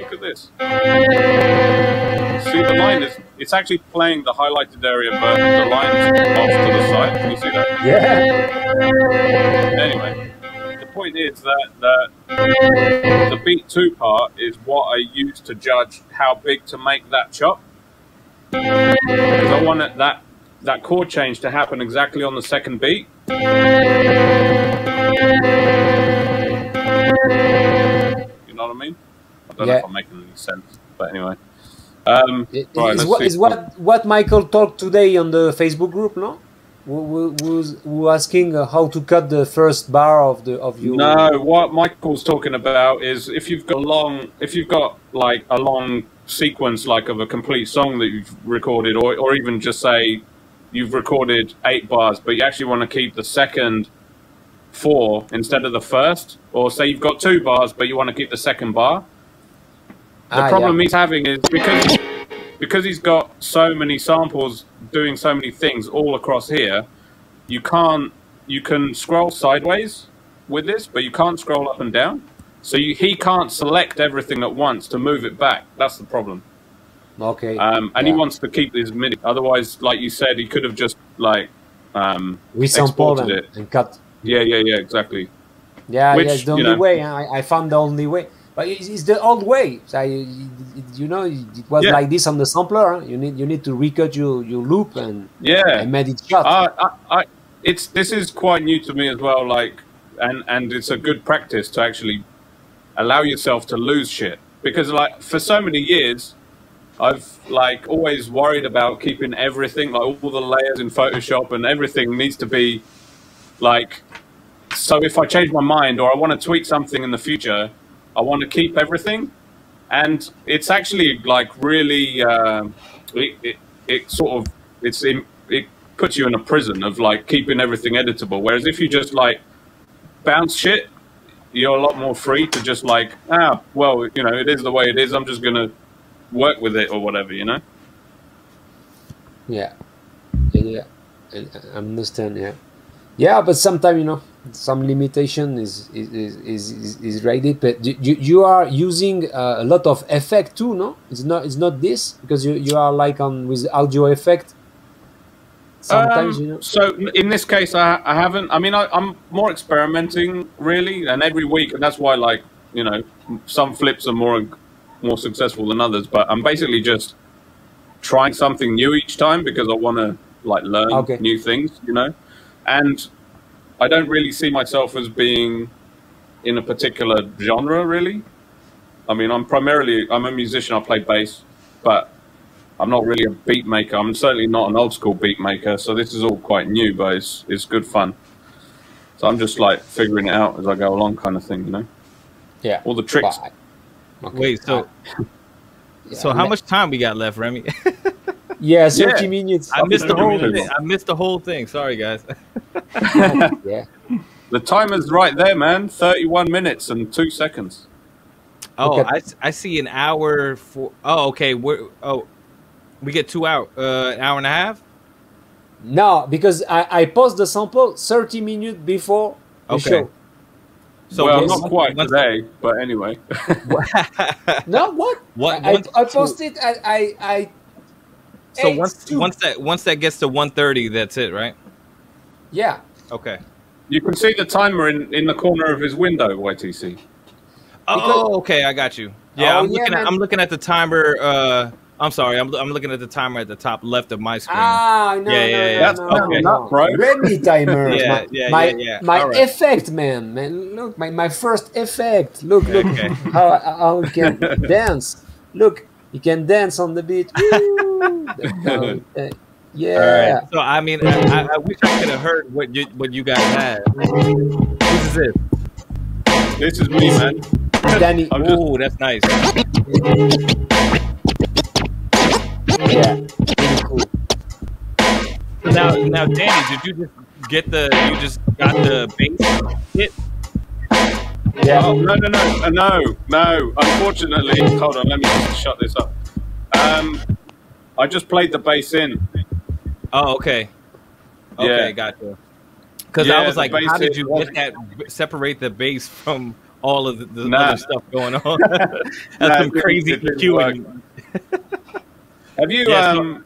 look at this! See the line is. It's actually playing the highlighted area, but the line's off to the side. Can you see that? Yeah. Anyway, the point is that, that the beat two part is what I use to judge how big to make that chop. Because I want it, that that chord change to happen exactly on the second beat. You know what I mean? I don't know if I'm making any sense, but anyway. Um, It- right, let's what, what what Michael talked today on the Facebook group, no? Who, who, who's who asking uh, how to cut the first bar of the of you? No, what Michael's talking about is if you've got a long, if you've got like a long sequence, like of a complete song that you've recorded, or or even just say you've recorded eight bars, but you actually want to keep the second four instead of the first, or say you've got two bars, but you want to keep the second bar. The Ah, problem yeah. he's having is because because he's got so many samples doing so many things all across here. You can't. You can scroll sideways with this, but you can't scroll up and down. So you, he can't select everything at once to move it back. That's the problem. Okay. Um, and Yeah. he wants to keep his MIDI. Otherwise, like you said, he could have just like um, we exported it. and cut. yeah, yeah, yeah, exactly. Yeah, Which, yeah, it's the only know- way. I, I found the only way, but it's, it's the old way. So you, you know, it was Yeah. like this on the sampler. Huh? You need you need to recut your, your loop and, Yeah, and made it shot. I, I, I, it's this is quite new to me as well. Like, and and it's a good practice to actually allow yourself to lose shit because like for so many years, I've like always worried about keeping everything like all the layers in Photoshop and everything needs to be like. So if I change my mind or I want to tweak something in the future, I want to keep everything, and it's actually like really uh, it, it, it sort of it's in, it puts you in a prison of like keeping everything editable. Whereas if you just like bounce shit, you're a lot more free to just like ah well you know it is the way it is. I'm just gonna work with it or whatever you know. Yeah, yeah. I understand. Yeah, yeah. But sometimes you know some limitation is is is is, is, ready. But you, you you are using uh, a lot of effect too, no? It's not it's not this because you you are like on with audio effect. Sometimes Um, you know. So in this case, I, I haven't. I mean, I, I'm more experimenting really, and every week, and that's why like you know some flips are more more successful than others. But I'm basically just trying something new each time because I want to like learn Okay. new things, you know. And I don't really see myself as being in a particular genre really. I mean, I'm primarily I'm a musician. I play bass, but I'm not really a beat maker. I'm certainly not an old school beat maker, so this is all quite new, but it's it's good fun. So I'm just like figuring it out as I go along, kind of thing, you know. Yeah. All the tricks. But- okay. Wait, so Yeah, so how much time we got left, Remy? Yeah, thirty Yeah. minutes. I missed the whole minutes. thing. I missed the whole thing. Sorry, guys. yeah. The timer's right there, man. 31 minutes and two seconds. Oh, Look at- I, s- I see an hour for. Oh, okay. We're oh, we get two hour uh an hour and a half. No, because I I post the sample thirty minutes before the Okay. show. So well, once- not quite today, but anyway. No, what? What- I, once- I, I posted. I I. I So Eight, once two. once that once that gets to one thirty, that's it, right? yeah. Okay. You can see the timer in, in the corner of his window, YTC. Oh, okay. I got you. Yeah, Oh, I'm yeah, looking at man. I'm looking at the timer. Uh, I'm sorry. I'm I'm looking at the timer at the top left of my screen. Ah, no, Yeah, no, yeah, no, yeah. That's no, fucking no, no. bro. Ready timer. Yeah, my, yeah, my, yeah, yeah. My All right. effect, man, man. Look, my, my first effect. Look, look Okay. how how he can dance. Look, you can dance on the beat. Woo! Uh, yeah. So I mean, I, I wish I could have heard what you what you guys had. This is it. This is me, man. Danny. Just- Oh, that's nice. Yeah. Really cool. Now, now, Danny, did you just get the? You just got the bass hit? Yeah. Oh, no, no, no, uh, no, no. Unfortunately, hold on, let me just shut this up. Um, I just played the bass in. Oh, okay. Okay, Yeah. gotcha. Because Yeah, I was like, how did you get that? Separate the bass from all of the, the Nah. other stuff going on. That's Nah, some crazy EQing. Have you? Yeah, so- um,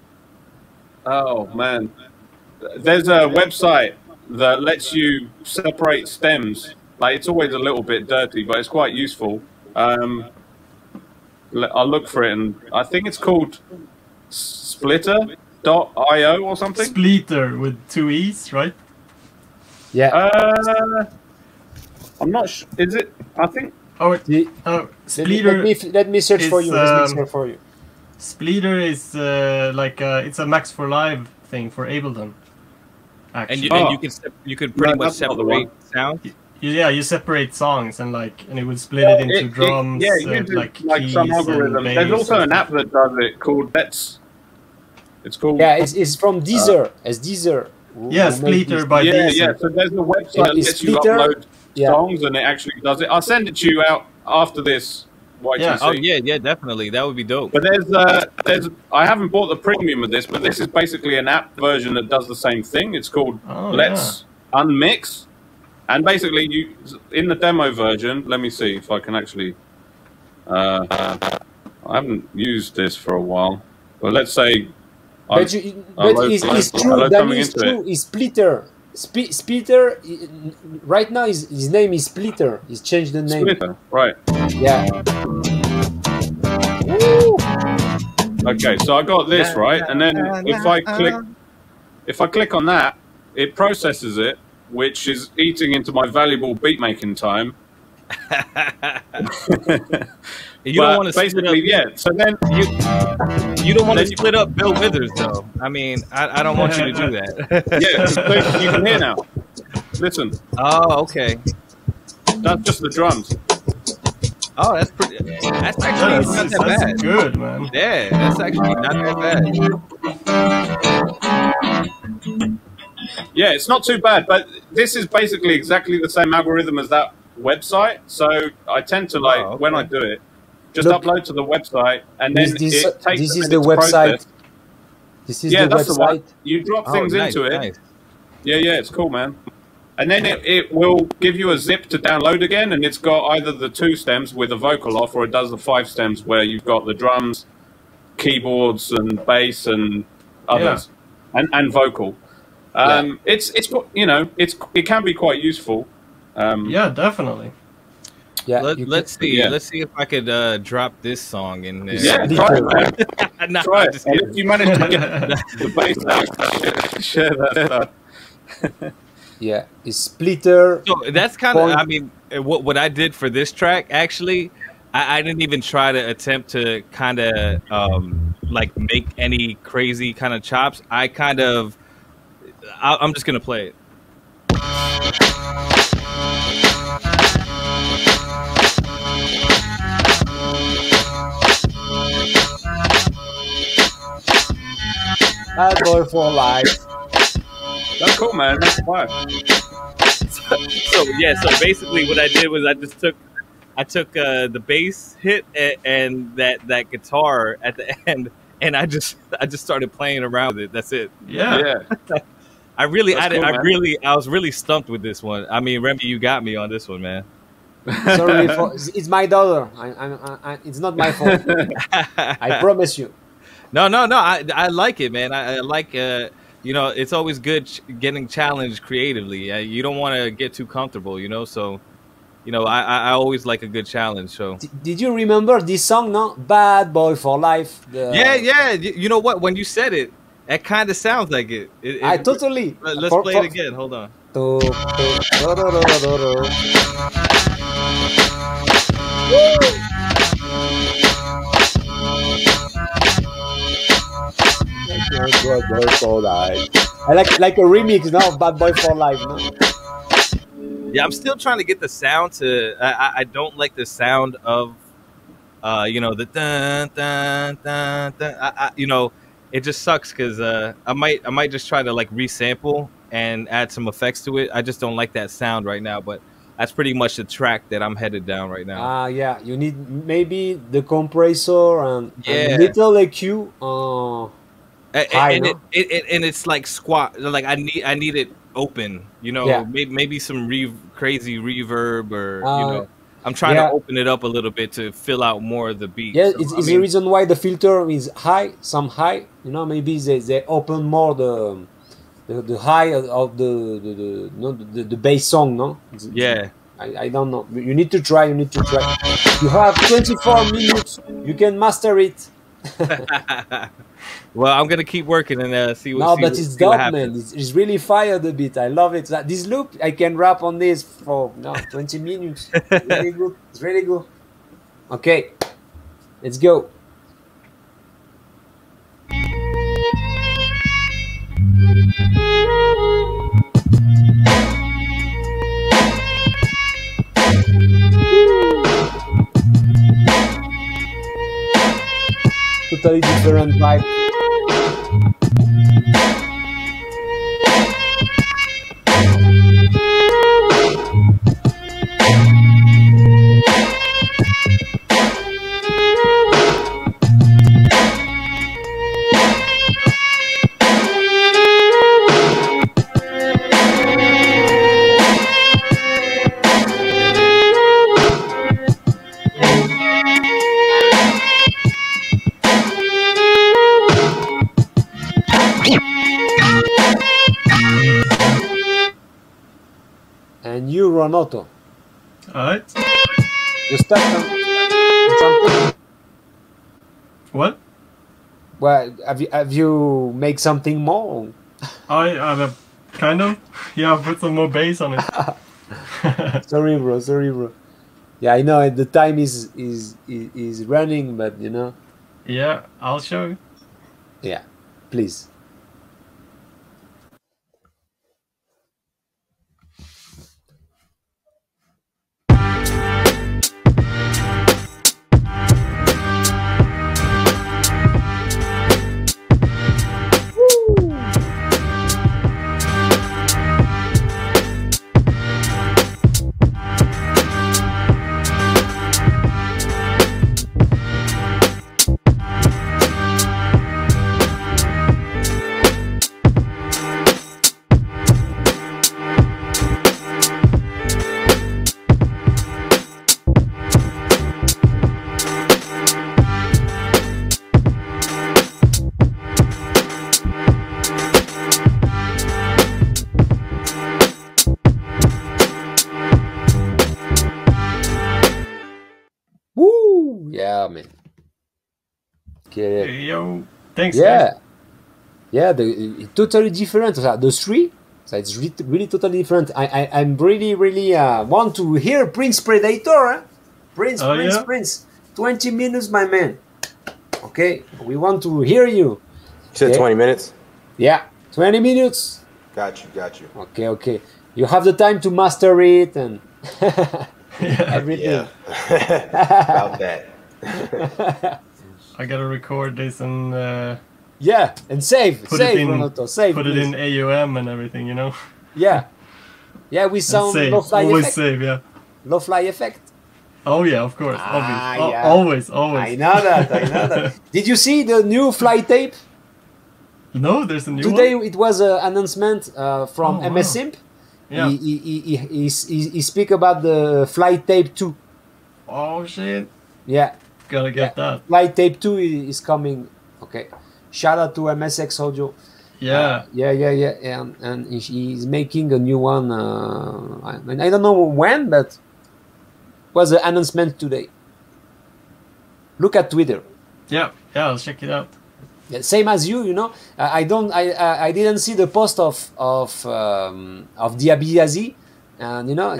oh man, there's a website that lets you separate stems. Like it's always a little bit dirty, but it's quite useful. Um, I'll look for it, and I think it's called Splitter.io or something. Splitter with two e's, right? Yeah. Uh, I'm not sure. Is it? I think. Oh, it- The- oh, let, me, let, me, let me search for is, you. Let me um, search for you. Splitter is uh, like uh, it's a Max for Live thing for Ableton. Actually, And you, Oh. and you can sep- you could pretty No, much that's the separate sound. yeah, you separate songs and like, and it would split it into It- it- drums, yeah, it uh, uses, like, like, some keys and algorithm. bass There's also an app that does it called Let's. It's called Yeah, it's, it's from Deezer. it's Deezer. who- Yeah, who Splitter by yeah, Deezer. yeah. So there's a website Yeah, that it's lets you Splitter. upload Yeah. songs, and it actually does it. I'll send it to you out after this. YTC. Yeah. Oh yeah, yeah, definitely. That would be dope. But there's uh, there's I haven't bought the premium of this, but this is basically an app version that does the same thing. It's called Oh, Let's Unmix, and basically you in the demo version. Let me see if I can actually. Uh, I haven't used this for a while, but let's say. But, I'll but load- it's, I'll it's load true. something That is into true. It's Splitter. Sp- Splitter. Right now, his, his name is Splitter. He's changed the name. Splitter, right? Yeah. Okay, so I got this right, and then if I click, if I click on that, it processes it, which is eating into my valuable beat making time. You But don't want to split up. basically, yeah. So then, You, you don't want to split up Bill Withers, though. I mean, I, I don't want you to do that. yeah, so you can hear now. Listen, oh, okay. that's just the drums. Oh, that's pretty. That's actually that's, not that that's bad. good, man. Yeah, that's actually not that bad. Yeah, it's not too bad, but this is basically exactly the same algorithm as that website. So I tend to like Oh, okay. when I do it, just Look, upload to the website, and then This, this, it takes this is the website. process. This is Yeah, the that's the one. You drop Oh, things nice, into it. nice. Yeah, yeah, it's cool, man. And then it, it will give you a zip to download again, and it's got either the two stems with a vocal off, or it does the five stems where you've got the drums, keyboards, and bass, and others, and, and vocal. Um, It's it's you know it's it can be quite useful. Um, Yeah, definitely. Yeah. Let, let's see. yeah. Let's see if I could uh, drop this song in there. yeah, try it, no, Try it. And if you manage to get the bass out, share that. stuff. Yeah. It's Splitter. So that's kind of. I mean, uh, what what I did for this track actually, I, I didn't even try to attempt to kind of um, like make any crazy kind of chops. I kind of. I, I'm just gonna play it. Bad boy for life. That's cool, man. That's fine. so yeah, so basically what I did was I just took I took uh, the bass hit and, and that that guitar at the end, and I just I just started playing around with it. That's it. Yeah. Yeah. I really That's I, did, cool, I man. really I was really stumped with this one. I mean, Remy, you got me on this one, man. Sorry, for, it's my daughter. I, I, I, it's not my fault. I promise you. No, no, no. I I like it, man. I, I like uh, you know, it's always good ch- getting challenged creatively. Uh, you don't want to get too comfortable, you know. So, you know, I I I always like a good challenge. So. D- did you remember this song? No, Bad Boy for Life. The- Yeah, yeah. You, you know what? When you said it, it kind of sounds like it. It- it- I totally. Let, us play for- it again. Hold on. Do- Bad Boy for Life. I like like a remix now of Bad Boy for Life. No? Yeah, I'm still trying to get the sound to. I, I- don't like the sound of, uh, you know, the dun dun dun dun. I, I, you know, it just sucks because uh, I might I might just try to like resample and add some effects to it. I just don't like that sound right now, but that's pretty much the track that I'm headed down right now. Ah, yeah. You need maybe the compressor and, and little EQ. Uh, And, it, it, it, and it's like squat. Like I need I need it open. You know, Yeah. maybe, maybe some re- crazy reverb or you Uh, know. I'm trying yeah. to open it up a little bit to fill out more of the beat. yeah, So, it's, it's the reason why the filter is high, some high. You know, maybe they, they open more the the, the high of the the, the, no, the the bass song. No, It's- Yeah. I, I don't know. You need to try. You need to try. You have 24 minutes. You can master it. well, I'm gonna keep working and uh, see what. No, see but it's dope, man. It's, it's, really fired a bit. I love it. This loop, I can rap on this for no 20 minutes. It's really good. It's really good. Okay, let's go. Totally different vibe. Renato, Alright. you stuck on on something. What? Well, have you have you make something more? I have a kind of. Yeah, put some more bass on it. sorry, bro. Sorry, bro. Yeah, I know uh, the time is is is, is running, but you know, yeah, I'll show you. yeah. Please. Get it. Hey, yo, thanks. Yeah, guys. yeah. The it- totally different. So the three. So it's really, really totally different. I, I I'm really really uh, want to hear Prince Predator. Huh? Prince Oh, Prince yeah? Prince. Twenty minutes, my man. Okay, we want to hear you. You said Yeah. 20 minutes? Yeah, twenty minutes. Got you, got you. Okay, okay. You have the time to master it and everything. Yeah. About that. I gotta record this and uh, Yeah, and save, put save, it in, Renato, save. put it in. AUM and everything, you know. Yeah, yeah. We sound save, low fly always effect. save, yeah. Low fly effect. Oh yeah, of course, Ah, obvious. Yeah. always, always. I know that. I know that. Did you see the new fly tape? No, there's a new Today one. it was an announcement uh, from Oh. MS Simp. Yeah. He, he, he, he, he, he, he speak about the fly tape 2. Oh shit, Yeah, gotta get that. fly tape 2 is coming. Okay. Shout out to MSX Audio. Yeah. Uh, yeah, yeah, yeah. And, and he's making a new one. Uh, I, mean, I don't know when, but was an announcement today. Look at Twitter. yeah, yeah. I'll check it out. Yeah, same as you, you know. I, I don't, I, I, I didn't see the post of of um, of Diabiazi, and you know,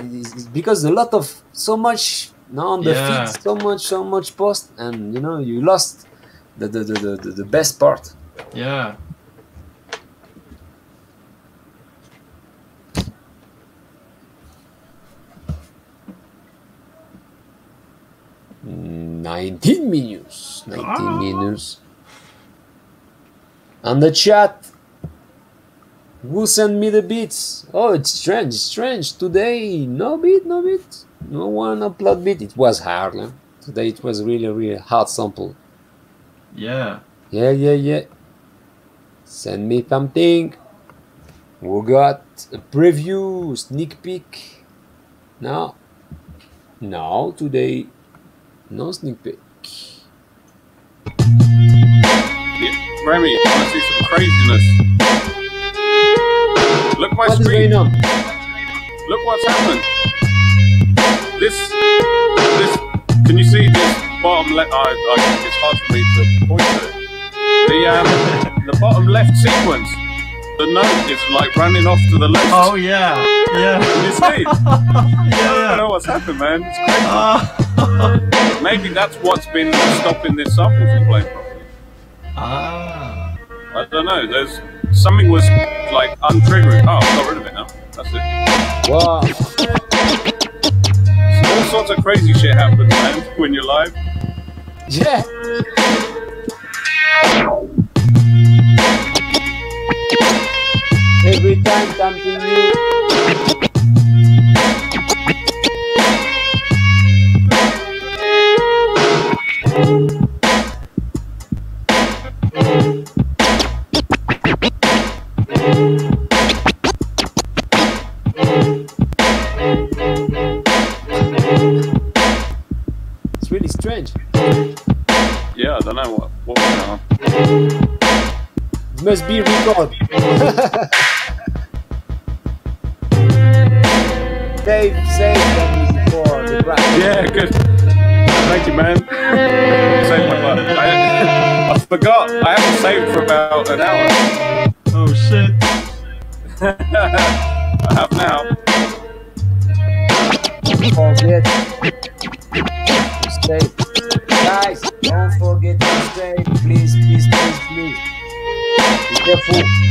because a lot of so much now on the Yeah. feed, so much, so much post, and you know, you lost the the, the, the, the, the best part. Yeah. Nineteen minutes, nineteen Ah. minutes. On the chat, who sent me the beats? Oh, it's strange, strange. Today, no beat, no beat. No one upload beat. It was hard, huh? Today it was really, really hard sample. Yeah. Yeah, yeah, yeah. Send me something. We got a preview, sneak peek. No. No, today, no sneak peek. Yeah, Remy, I want to see some craziness. Look my What is screen. going on? Look what's happened. This, this. Can you see this bottom left? I, I, it's hard for me to point to it. The um, the bottom left sequence. The note is like running off to the left. Oh yeah. Yeah. Can you see? I yeah. don't know what's happened, man. It's crazy. Ah. Maybe that's what's been stopping this sample from playing properly. ah. I don't know. There's something was like untriggering. Oh, I got rid of it now. That's it. Wow sorts of crazy shit happens, man, when you're live. Yeah. Every time something new. Must be record. Dave, save them before the crash. Yeah, good. Thank you, man. Saved my butt. I, I forgot. I haven't saved for about an hour. Oh shit! I have now. forget stay. Guys, don't forget to stay. Please, please, please, please. Be careful.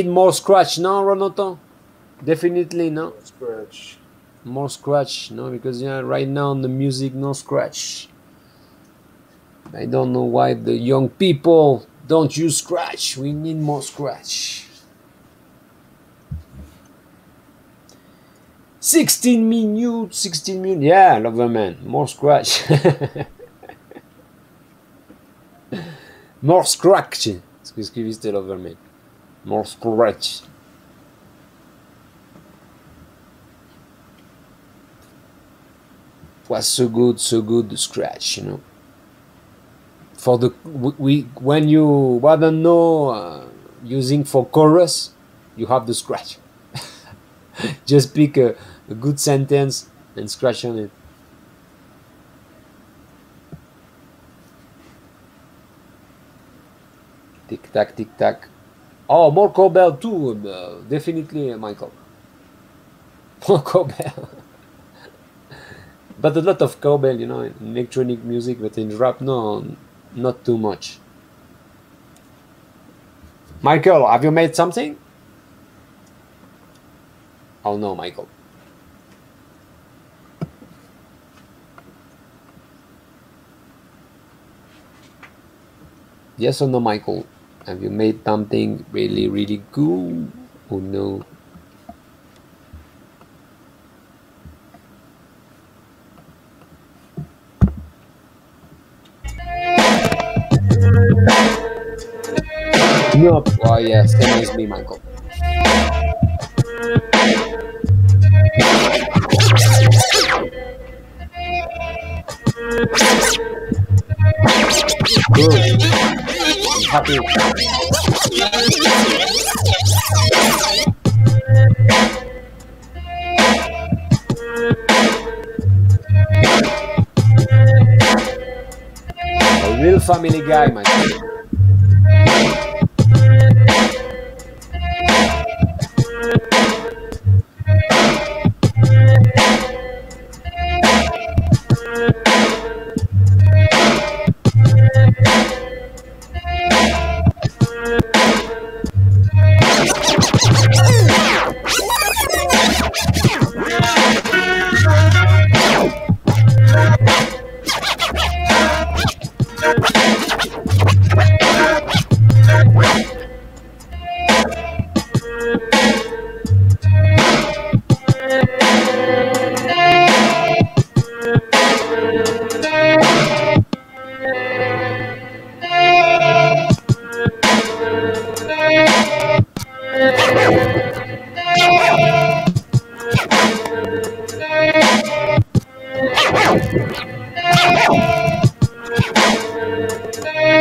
Need more scratch, no, Renato? Definitely no. Scratch. More scratch, no, because yeah, right now on the music, no scratch. I don't know why the young people don't use scratch. We need more scratch. 16 minutes, 16 minutes. Yeah, Loverman, more scratch. more scratch. Ce que scriviste Loverman. More scratch. was so good, so good to scratch, you know. For the we, when you wanna know uh, using for chorus, you have the scratch. Just pick a, a good sentence and scratch on it. Tick tack, tick tack. Oh, more cowbell too, uh, definitely, uh, Michael. More cowbell. but a lot of cowbell, you know, electronic music, but in rap, no, not too much. Michael, have you made something? Oh no, Michael. Yes or no, Michael? Have you made something really, really good? Oh no. No. Oh yeah, same as me, Michael. Good happy. A real family guy, my friend.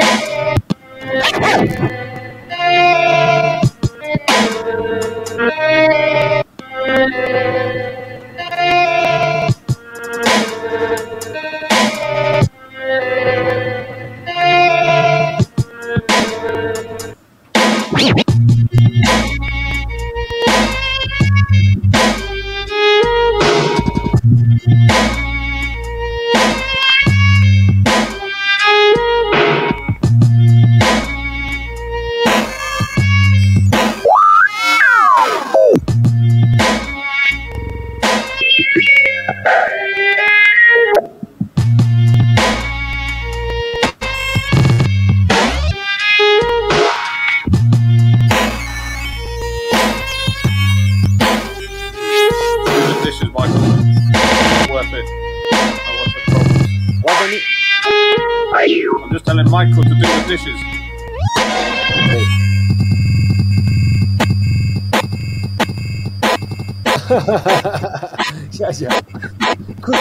Hey!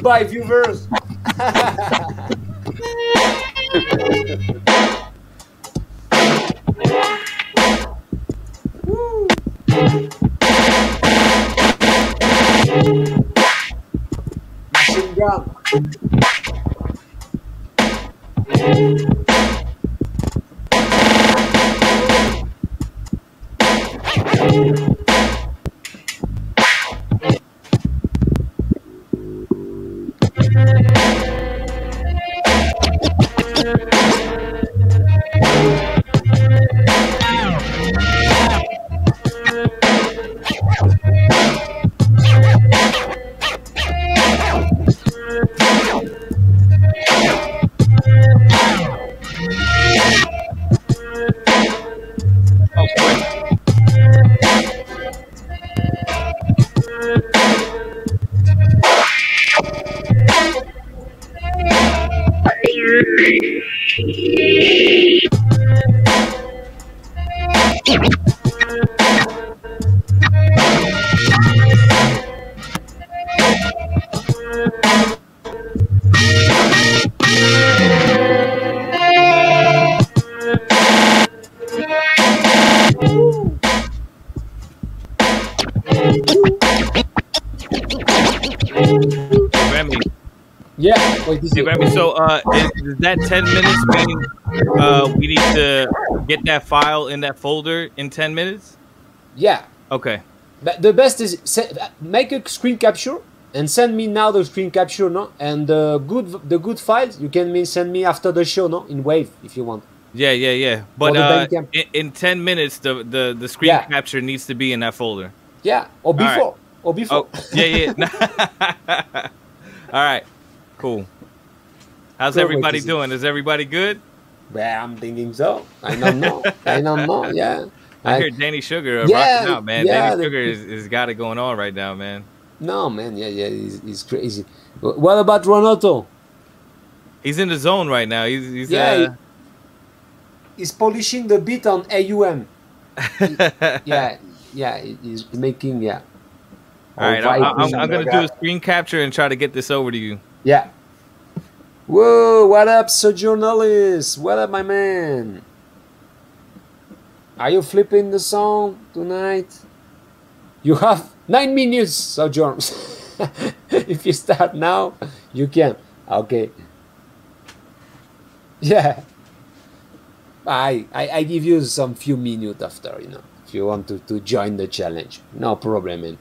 Goodbye, viewers. That ten minutes meaning uh, we need to get that file in that folder in ten minutes? yeah. Okay. But the best is make a screen capture and send me now the screen capture, no? And the good the good files you can send me after the show, no? In Wave if you want. Yeah, yeah, yeah. But uh, in, in ten minutes, the the the screen Yeah. capture needs to be in that folder. Yeah, or right. before, or before. Oh, yeah, yeah. All right, cool. How's everybody wait, is it- doing? Is everybody good? Well, I'm thinking so. I don't know. I don't know. Yeah. I I- hear Danny Sugar Yeah, rocking out, man. yeah, Danny Sugar is, is got it going on right now, man. no, man. Yeah, yeah. He's, it's crazy. What about Renato? He's in the zone right now. He's, he's Yeah, uh, He's polishing the beat on AUM. yeah, yeah. He's making yeah. all right. I. I'm, I'm gonna do a screen capture and try to get this over to you. Yeah. Whoa, what up, Sojournalist? What up, my man? Are you flipping the song tonight? You have nine minutes, Sojourn. if you start now, you can. Okay. Yeah. I, I I give you some few minutes after, you know, if you want to, to join the challenge. No problem, man.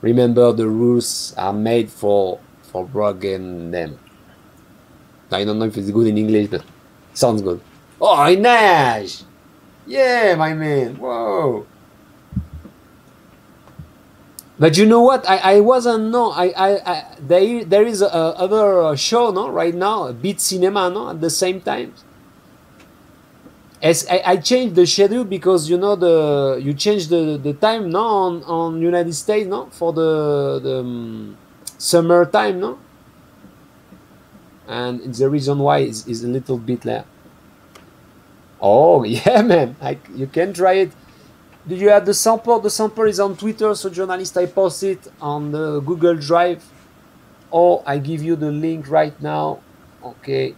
Remember the rules are made for for broken them. I don't know if it's good in English, but sounds good. Oh, Nash! Yeah, my man. Whoa. But you know what? I, I wasn't no. I, I, I there there is a, other show no right now, Beat Cinema no at the same time. As I, I changed the schedule because you know the you changed the, the time no on, on United States no for the the um, summer time no and the reason why is a little bit like oh yeah man I, you can try it do you have the sample the sample is on twitter so journalist i post it on the google drive or i give you the link right now okay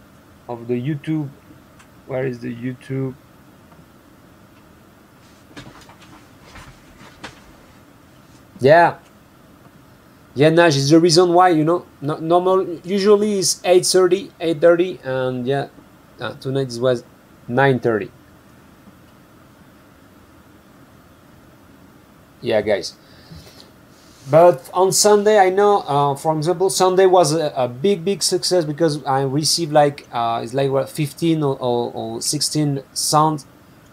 of the youtube Where is the YouTube? Yeah. Yeah, Nash is the reason why you know. No, normal usually is 8:30, 8:30, and yeah, uh, tonight it was 9:30. Yeah, guys. But on Sunday, I know, uh, for example, Sunday was a, a big, big success because I received like uh, it's like what 15 or, or, or 16 sounds.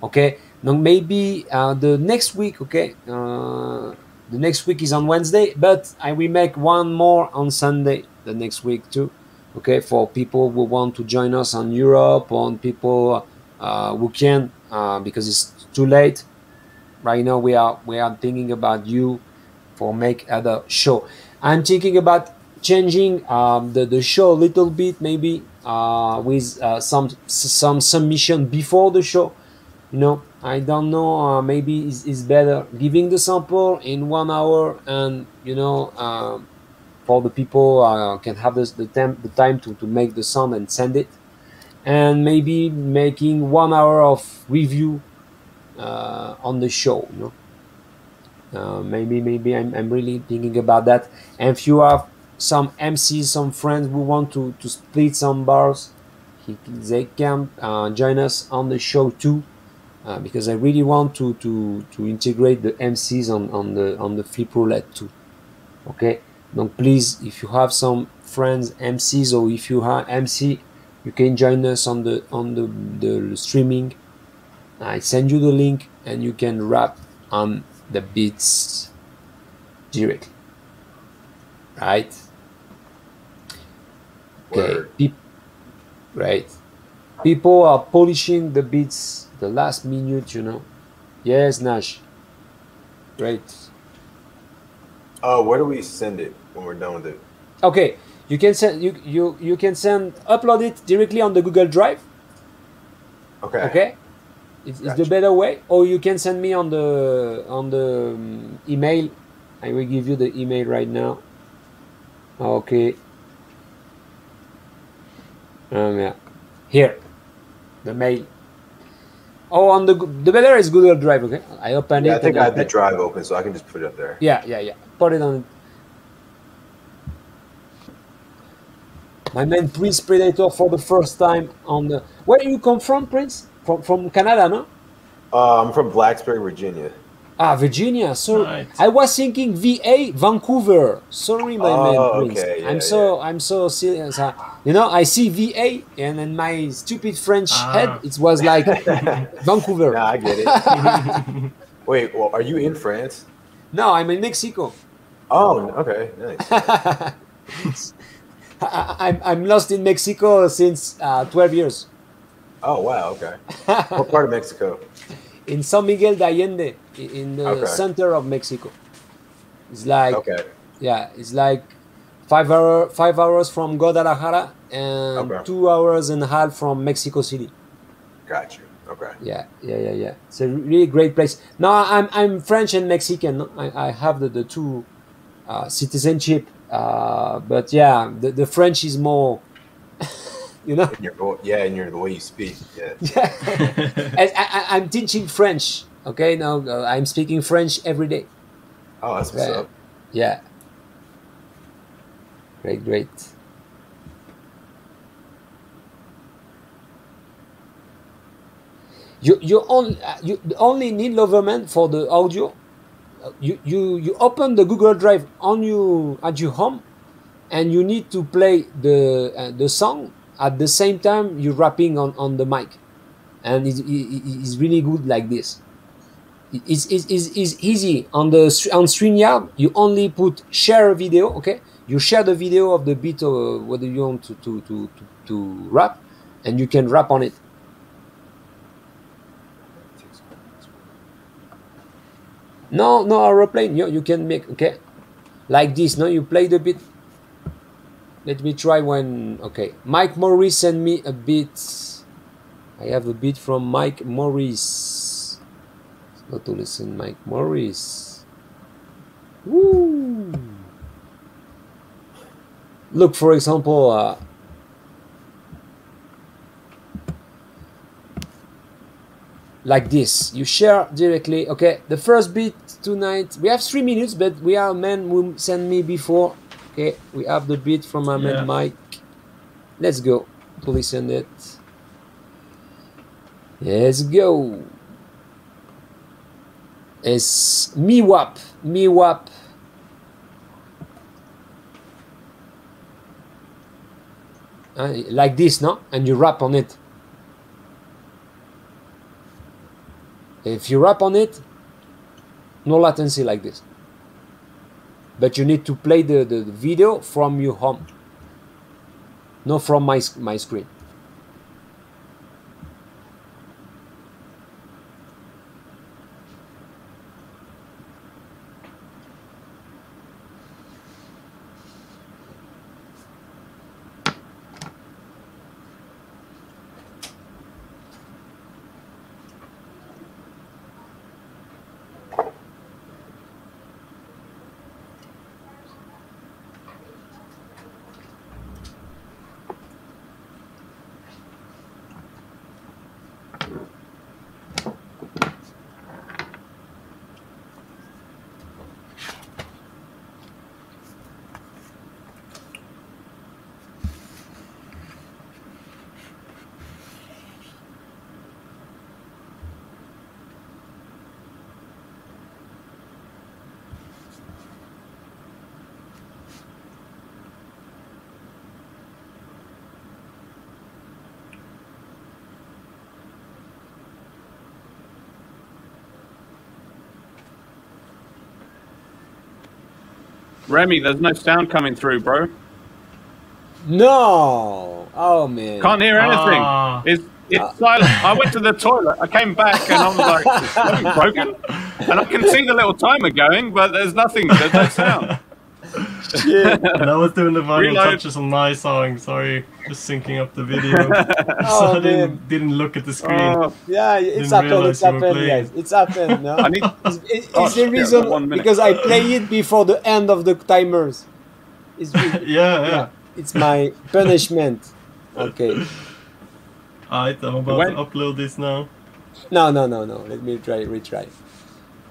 Okay, now maybe uh, the next week, okay, uh, the next week is on Wednesday, but I will make one more on Sunday the next week too. Okay, for people who want to join us on Europe, on people uh, who can uh, because it's too late. Right now, we are we are thinking about you for make other show. I'm thinking about changing um, the, the show a little bit, maybe uh, with uh, some some submission before the show. You know, I don't know. Uh, maybe it's, it's better giving the sample in one hour, and you know, um, for the people uh, can have the time the time to, to make the sound and send it, and maybe making one hour of review uh, on the show. You know. Uh, maybe maybe I'm, I'm really thinking about that and if you have some MCs some friends who want to, to split some bars he, they can uh, join us on the show too uh, because I really want to, to, to integrate the MCs on, on the on the flip roulette too okay? Donc please if you have some friends MCs or if you have MC you can join us on the on the, the streaming. I send you the link and you can rap on the beats directly. Right? Okay. Word. peop- right. People are polishing the beats the last minute you know. Yes nash. Great. Uh, where do we send it when we're done with it? okay you can send you you you can send upload it directly on the google drive. Okay. okay? It's, it's the better way. Or you can send me on the on the um, email. I will give you the email right now. Okay. Um, yeah. Here. The mail oh on the the better is google drive okay? I opened Yeah, it I think I have the drive open, so I can just put it up there. yeah yeah yeah. Put it on. My man prince predator for the first time on the where you come from prince? From from canada no? Uh, I'm from Blacksburg, Virginia. Ah, Virginia. So Right. I was thinking VA, Vancouver. Sorry, my man, Oh, Prince. okay, yeah, I'm so I'm so serious. You know, I see VA, and in my stupid French Ah. head, it was like Vancouver. Nah, I get it. Wait, well, are you in France? No, I'm in Mexico. Oh, okay, nice. I, I'm I'm lost in Mexico since uh, 12 years. Oh, wow, okay. What part of Mexico? In San Miguel de Allende, in the Okay. center of Mexico. It's like Okay, yeah, it's like five hour five hours from Guadalajara and Okay. two hours and a half from Mexico City. got you. Okay. Yeah, yeah, yeah, yeah. It's a really great place. Now I'm I'm French and Mexican. no? I, I have the, the two uh, citizenship, uh, but yeah, the, the French is more, you know. In your yeah, and your the way you speak. Yeah. And I, I, I'm teaching French. Okay, now uh, I'm speaking French every day. Oh, that's what's Yeah. up. Yeah. Great, great. You you only you only need Loverman for the audio. Uh, You you you open the Google Drive on you at your home, and you need to play the uh, the song at the same time you're rapping on, on the mic, and it's, it's really good like this it's, it's, it's, easy on the on StreamYard. You only put share a video. Okay, you share the video of the beat or whether you want to to, to, to to rap, and you can rap on it. No, no aeroplane. You you can make okay, like this. No, you play the beat. Let me try one. Okay, Mike Morris sent me a beat. I have a beat from Mike Morris. Go to listen, Mike Morris. Woo! Look, for example, uh, like this. You share directly. Okay, the first beat tonight. We have three minutes, but we have man who sent me before. Okay, we have the beat from my Yeah. man Mike. Let's go to listen it. Let's go. It's me wap, me wap. Uh, like this, no? And you rap on it. If you rap on it, no latency like this. But you need to play the, the, the video from your home, not from my, my screen. Remy, there's no sound coming through, bro. No! Oh man. Can't hear anything. Ah. It's it's silent. I went to the toilet. I came back and I was like, "Is something broken?" And I can see the little timer going, but there's nothing. There's no sound. And I was doing the final Reload. touches on my song. Sorry, just syncing up the video. so Oh, I didn't, didn't look at the screen. Oh, Yeah, it's happened. It's happened, guys. It's happened. No? I need. It's, it- it's Oh, the reason one minute. because I play it before the end of the timers. It's, re- yeah, yeah. it's my punishment. Okay. Alright, I'm about When- to upload this now. No, no, no, no. Let me try, retry.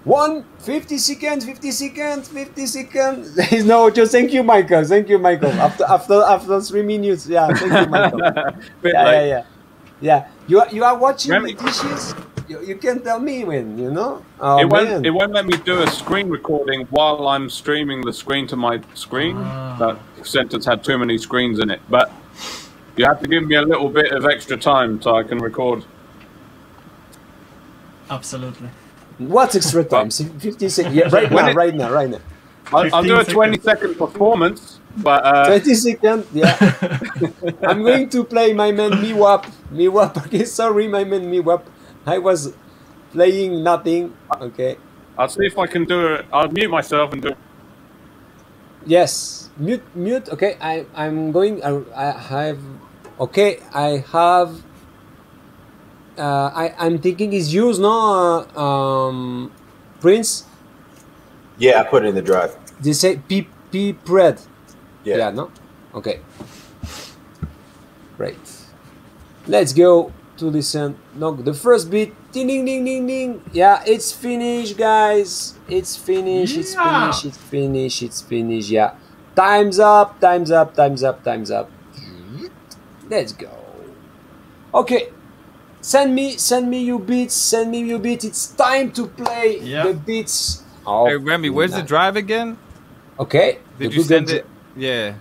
One, 50 seconds, 50 seconds, 50 seconds. There is no audio. Thank you, Michael. Thank you, Michael. After after after three minutes. Yeah, thank you, Michael. Bit Yeah, yeah, yeah. Yeah. You are you are watching Remy- the dishes? You, you can tell me when, you know? Oh it man. won't. It won't let me do a screen recording while I'm streaming the screen to my screen. Ah. That sentence had too many screens in it, but you have to give me a little bit of extra time so I can record. Absolutely. What's extra time? Si- 50 seconds. Yeah, right When now, it- right now, right now. I'll, I'll do a 15 20 second performance, but uh, 20 seconds, yeah. I'm going to play my man Miwap. Miwap, okay, sorry, my man Miwap. I was playing nothing, okay. I'll see if I can do it. I'll mute myself and do. it. Yes, mute, mute, okay, I, I'm going, I, I have, okay, I have, uh, I, I'm thinking it's used, no, uh, um, Prince, Yeah, I put it in the drive. they say P, P, Pred. Yeah. Yeah, no? Okay. Great. Let's go to listen. No, the first beat. Ding, ding, ding, ding, ding. Yeah, it's finished, guys. It's finished. It's finished. It's finished. It's finished. Yeah. Time's up. Time's up. Time's up. Time's up. Let's go. Okay. Send me, send me your beats. Send me your beats. It's time to play Yeah. the beats. Oh, Hey Remy, where's the drive again? Okay. Did the you send Dri- it? Yeah.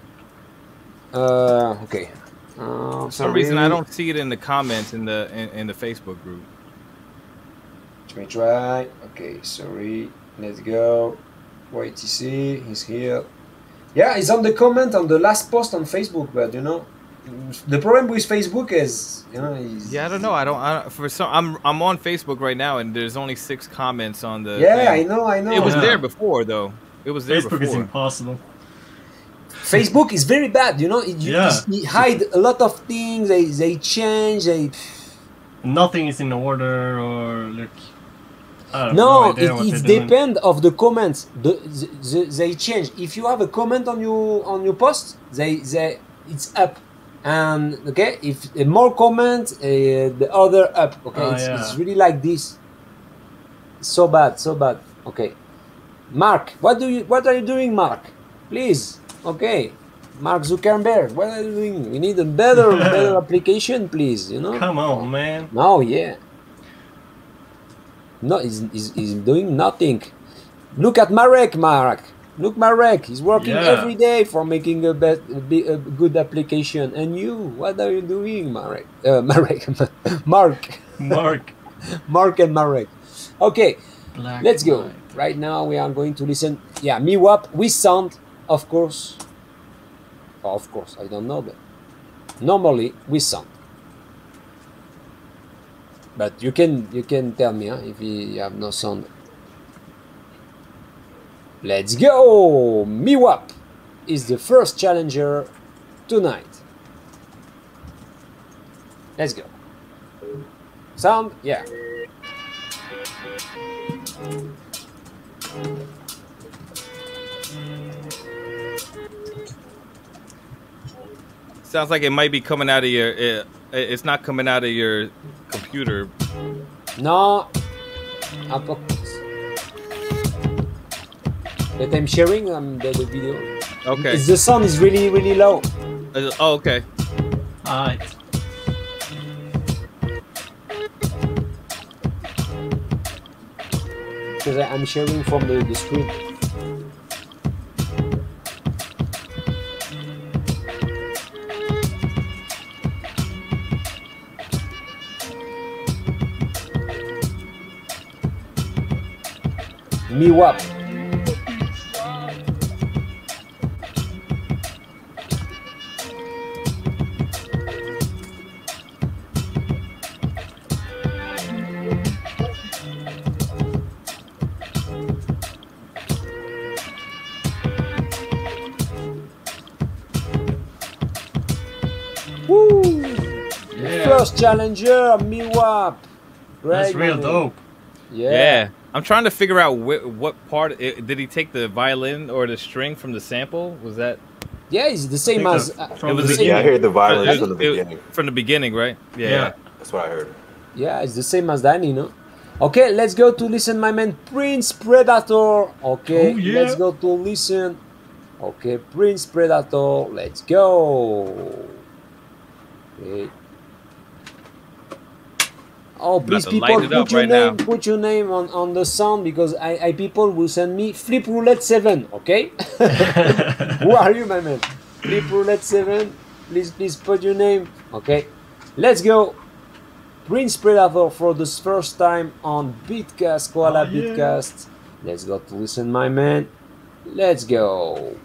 Uh, okay. Uh, For some reason, I don't see it in the comments in the in, in the Facebook group. Let me try. Okay, sorry. Let's go. YTC, he's here. Yeah, he's on the comment on the last post on Facebook, but you know, the problem with Facebook is, you know, he's, Yeah, I don't know. I don't. I don't for some, I'm I'm on Facebook right now, and there's only six comments on the. Yeah, thing. I know, I know. It was Yeah. there before, though. It was there Facebook is before. impossible. Facebook is very bad. You know, it, you, Yeah. you hide a lot of things. They they change. They Nothing is in order or look. I no, it, what it they're doing. depend of the comments. The, the, the- they change. If you have a comment on your on your post, they they it's up. And okay, if uh, more comments uh, the other up. Okay, Oh, it's, yeah. it's really like this. So bad, so bad. Okay, Mark, what do you? What are you doing, Mark? Please, okay, Mark Zuckerberg, what are you doing? We need a better, better application, please. You know. Come on, man. No, yeah. No, he's, he's, he's doing nothing. Look at Marek, Marek. Look, Marek. He's working Yeah. every day for making a, bet, a, good application. And you, what are you doing, Marek? Uh, Marek, Mark, Mark. Mark and Marek. Okay, Black let's go. Right now we are going to listen. Yeah, MiWap with sound, of course. Oh, of course, I don't know, but normally with sound. But you can you can tell me huh, if you have no sound. Let's go! MiWap is the first challenger tonight. Let's go. Sound? Yeah. Sounds like it might be coming out of your. It, it's not coming out of your computer. No. Up, up. I'm sharing um, the, the video. Okay. It's, the sound is really, really low. Uh, oh, okay. Alright. Because I- I'm sharing from the, the screen. MiWap. Woo! Challenger, MiWap. That's real dope. Yeah. Yeah. I'm trying to figure out wh- what part it, did he take the violin or the string from the sample? Was that Yeah, it's the same as. that's uh, from It was the a- same- Yeah, I heard the violins it- from the it- beginning. from the beginning, right? Yeah. Yeah. That's what I heard. Yeah, it's the same as Danny, no? Okay, let's go to listen, my man, Prince Predator. Okay, Oh, yeah. let's go to listen. Okay, Prince Predator, let's go. Okay. Oh, please, people, put your right name, now. put your name on, on the sound because I, I people will send me Flip Roulette Seven. Okay, who are you, my man? Flip Roulette Seven. Please, please put your name. Okay, let's go. Prince Predator for the first time on Beatcast, Koala Oh, yeah. Beatcast. Let's go to listen, my man. Let's go.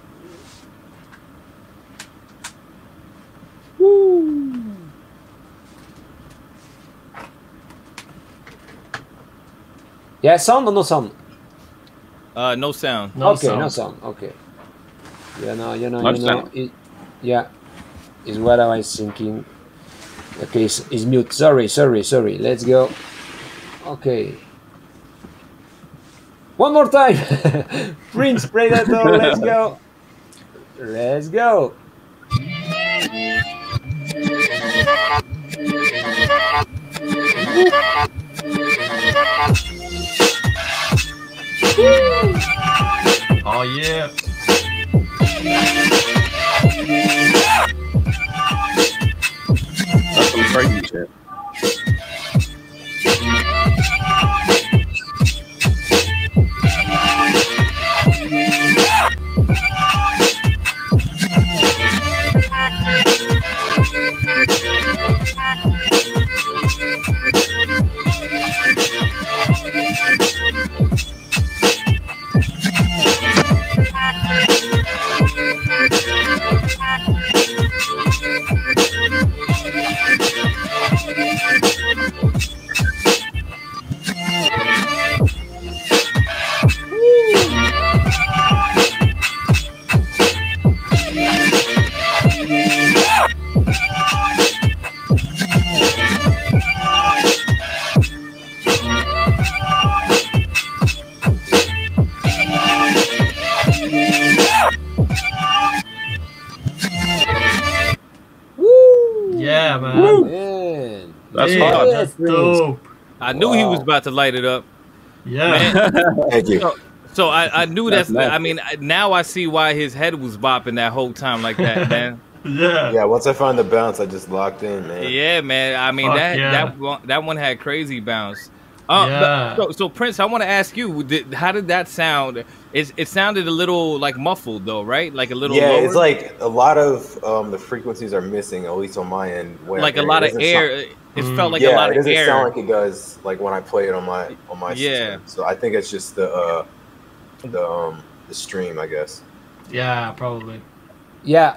Woo. Yeah, sound or no sound? Uh, no sound. No okay, sound. no sound. Okay. Yeah, no, you know, No you know. sound. It, yeah, is what I was thinking. Okay, it's, it's mute. Sorry, sorry, sorry. Let's go. Okay. One more time. Prince Predator, let's go. Let's go. Oh yeah. That's some crazy shit. Dope. I knew he was about to light it up. Yeah. Thank you. So, so I, I knew That's that's. nasty. I mean, now I see why his head was bopping that whole time like that, man. yeah. Yeah, once I found the bounce, I just locked in, man. yeah, man. I mean Fuck that yeah. that one, that one had crazy bounce. Uh, Yeah. so, so Prince, I want to ask you, did, how did that sound? It, it sounded a little like muffled though, right? Like a little yeah, lower? it's like a lot of um, the frequencies are missing, at least on my end. when like a lot of air. sound- it Mm. felt like yeah, a lot of it of doesn't air. sound like it does like when I play it on my on my Yeah. system. So I think it's just the uh, the um, the stream, I guess. Yeah, probably. Yeah,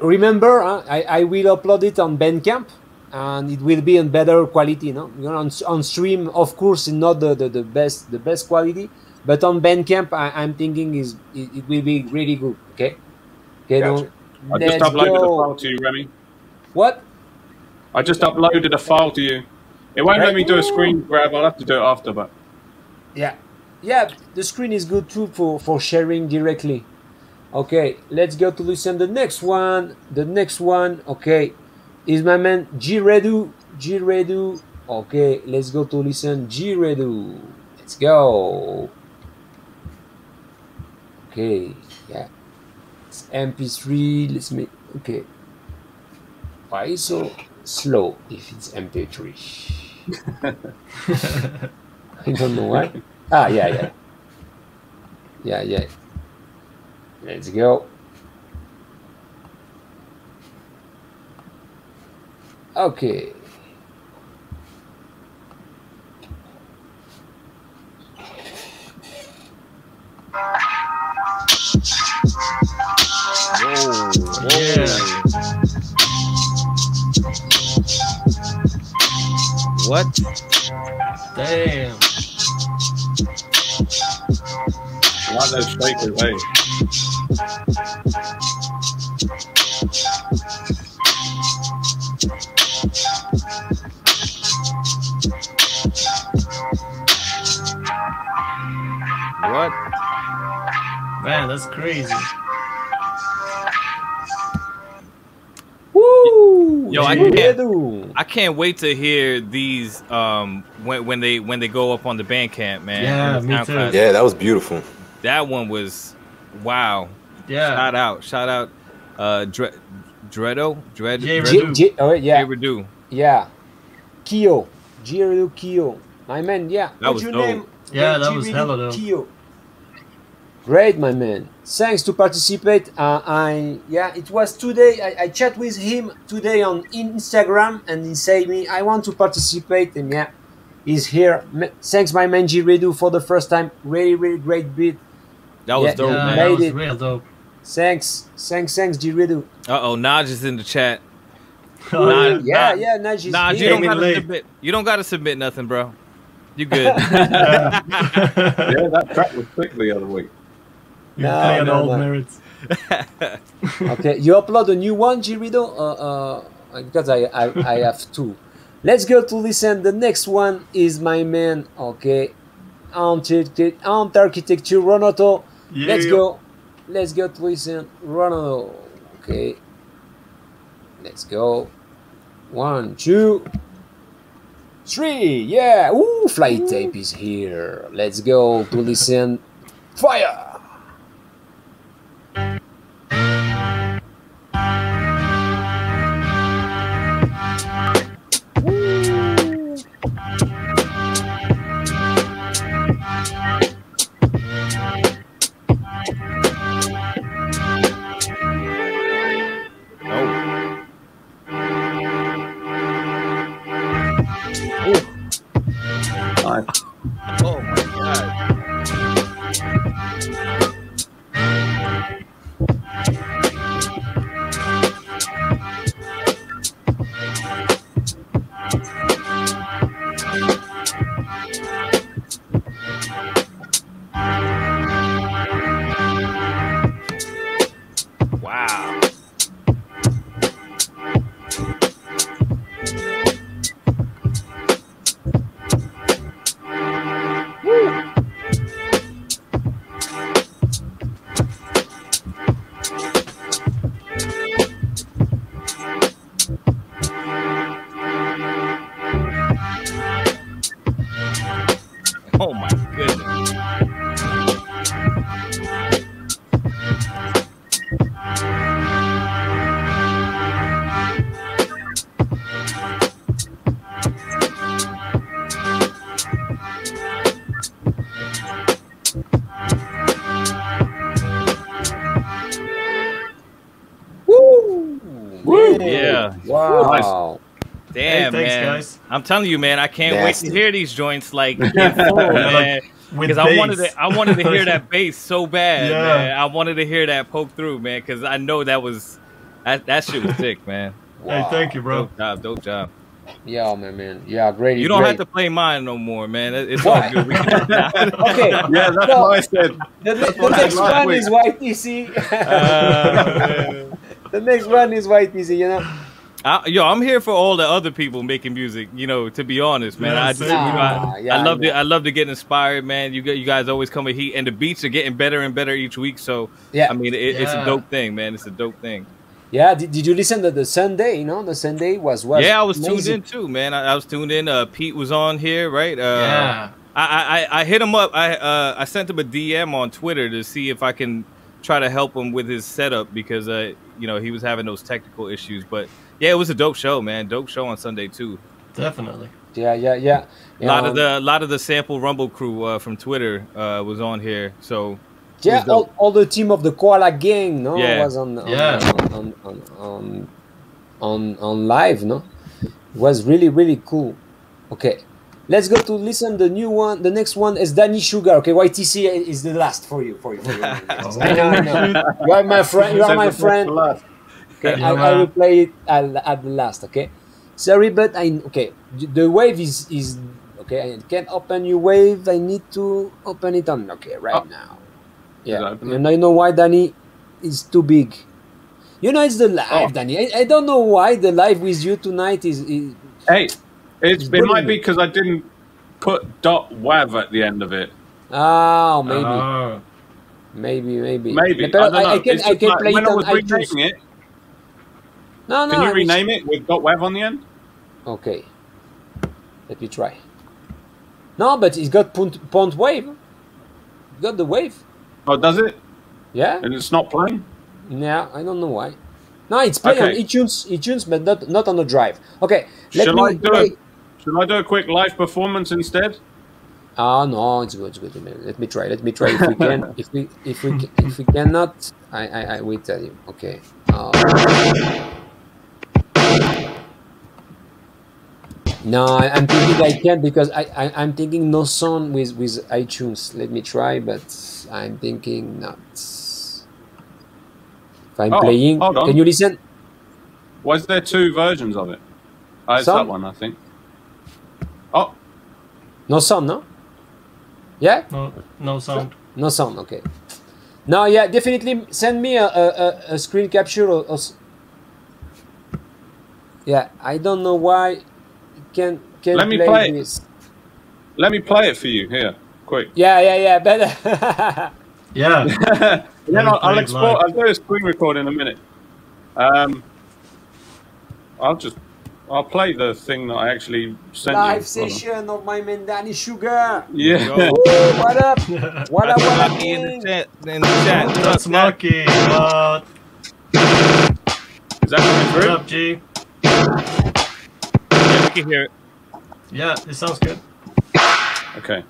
remember, uh, I, I will upload it on Bandcamp and it will be in better quality. No, you know, on, on stream, of course, it's not the, the, the best the best quality, but on Bandcamp, I, I'm thinking is it, it will be really good. Okay, okay, Gotcha. no, I just uploaded a file to you, Remy. What? I just uploaded a file to you. It won't let me do a screen grab. I'll have to do it after, but Yeah, yeah. The screen is good too for for sharing directly. Okay, let's go to listen the next one. The next one, okay, is my man G Redu. G Redu. Okay, let's go to listen G Redu. Let's go. Okay, yeah. It's MP3. Let's make okay. Why is so slow if it's MP3? I don't know why. Ah, yeah, yeah. Yeah, yeah. Let's go. Okay. Yeah. What? Damn. I like those shakers, hey. What? Man, that's crazy. Woo! Yo, I can't- do. I can't wait to hear these um when when they when they go up on the Bandcamp, man. Yeah, me SoundCloud. too. Yeah, that was beautiful. That one was wow. Yeah. Shout out, shout out, uh, Dre, Dredo, Dred, J. Dred, G- Redu. Oh, yeah, Redu. yeah. Kyo. Jiru Kyo. My man, yeah. That What's was your dope. name? Yeah, that Jiru was hella dope. Kyo. Great, my man. Thanks to participate. Uh, I yeah, it was today. I, I chat with him today on Instagram, and he said me, I want to participate, and yeah, he's here. M- Thanks, my man G Redu, for the first time. Really, really great beat. That was Yeah, dope, yeah, man. that Made was it. real dope. Thanks, thanks, thanks, G Redu. Uh oh, Naj is in the chat. Oh, Nah, Yeah, Nah, yeah, Naj is Naj, you don't gotta late. submit. You don't gotta submit nothing, bro. You good? Yeah, that track was sick the other week. You No, play on no, old no. merits. okay, you upload a new one, Girido? Uh, uh, because I, I, I have two. Let's go to listen. The next one is my man. Okay, Ant Architecture Renato. Yeah. Let's go. Let's go to listen. Renato. Okay. Let's go. One, two, three. Yeah. Ooh, flight tape is here. Let's go to listen. Fire. Thank you. Telling you, man, I can't Nasty. wait to hear these joints like full, man. Because I wanted to, I wanted to hear that bass so bad, Yeah. man. I wanted to hear that poke through, man, because I know that was that that shit was sick, man. Hey, thank you, bro. Dope job, dope job. Yeah, my man. Yeah, great. You don't great. have to play mine no more, man. It's Why? all good. We can do that. Okay. Yeah, that's No. what I said. The, the, the next one is YTC. Uh, the next one is YTC. You know. I, yo, I'm here for all the other people making music. You know, to be honest, man, Yeah, I just, you know, I, yeah, I love yeah. to, I love to get inspired, man. You got, you guys always come with heat, and the beats are getting better and better each week. So, Yeah. I mean, it, it's a dope thing, man. It's a dope thing. Yeah. Did, did you listen to the Sunday? You know, the Sunday was was. yeah, I was tuned in too, man. I, I was tuned in. Uh, Pete was on here, right? Uh, yeah. I, I, I- I hit him up. I uh, I sent him a DM on Twitter to see if I can try to help him with his setup because uh, you know he was having those technical issues. But yeah, it was a dope show, man. Dope show on Sunday too. Definitely. Yeah, yeah, yeah. A lot Um, of the lot of the sample rumble crew uh, from Twitter uh, was on here. So Yeah, all, all the team of the Koala Gang, no, Yeah. was on on, Yeah. on, on, on on on live, no, it was really really cool. Okay, let's go to listen the new one. The next one is Danny Sugar. Okay, YTC is the last for you, for you, for you. I know, I know. You are my friend. You are my friend. Okay, Yeah, I, I will play it at, at the last. Okay, sorry, but I okay. The wave is is okay. I can't open your wave. I need to open it on. Okay, right Oh. now. Yeah, and I know why Danny is too big. You know, it's the live, Oh. Danny. I, I don't know why the live with you tonight is. is Hey, it might be because I didn't put dot wav at the end of it. oh, maybe, Oh. maybe, maybe, Maybe but I know. I, can, I can like play when it I was it. No, no. Can you I rename it with dot wav on the end? Okay, let me try. No, but it's got point, point wave. It's got the wave. Oh, does it? Yeah. And it's not playing. Yeah, I don't know why. No, it's playing on Okay. iTunes, iTunes, but not not on the drive. Okay, let Shall me I do play. it? Should I do a quick live performance instead? Ah, no, it's good, it's good. Let me try. Let me try if we can. if we if we if we cannot, I I, I will tell you. Okay. Uh, no, I, I'm thinking I can't because I, I I'm thinking no song with with iTunes. Let me try, but I'm thinking not. If I'm Oh, playing, hold on. can you listen? Was there two versions of it? Oh, it's that one, I think. Oh, No sound, no? Yeah? No, no sound. No sound, okay. No, yeah, definitely send me a, a, a, a screen capture or, or s- Yeah, I don't know why it can can Let me play, play it. this. let me play it for you here, quick. Yeah, yeah, yeah, better. Yeah. then I'll, I'll it export. live. I'll do a screen record in a minute. Um, I'll just. I'll play the thing that I actually sent Live you. Hold on. session of my man Danny Sugar. Yeah. Yo, what up? What up, that's what up, in the chat. In the chat. What's That's up, Matt? lucky. What? Is that coming What through? up, G? Yeah, we can hear it. Yeah, it sounds good. Okay.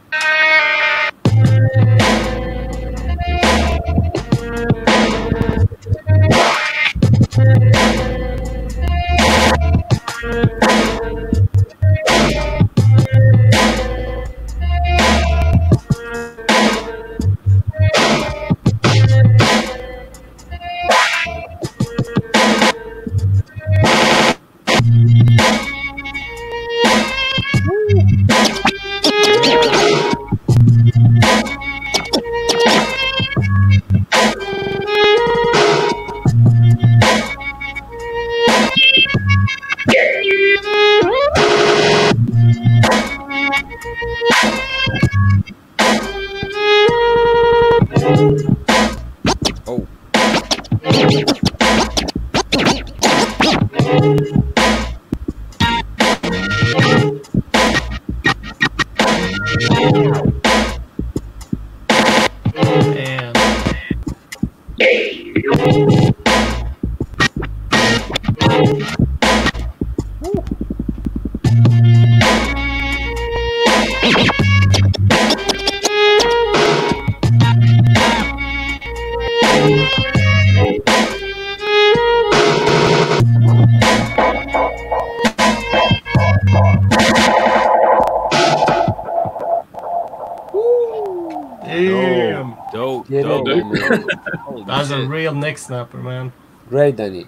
Get dope. it, man. Holy That's a real neck snapper, man. Great, Danny.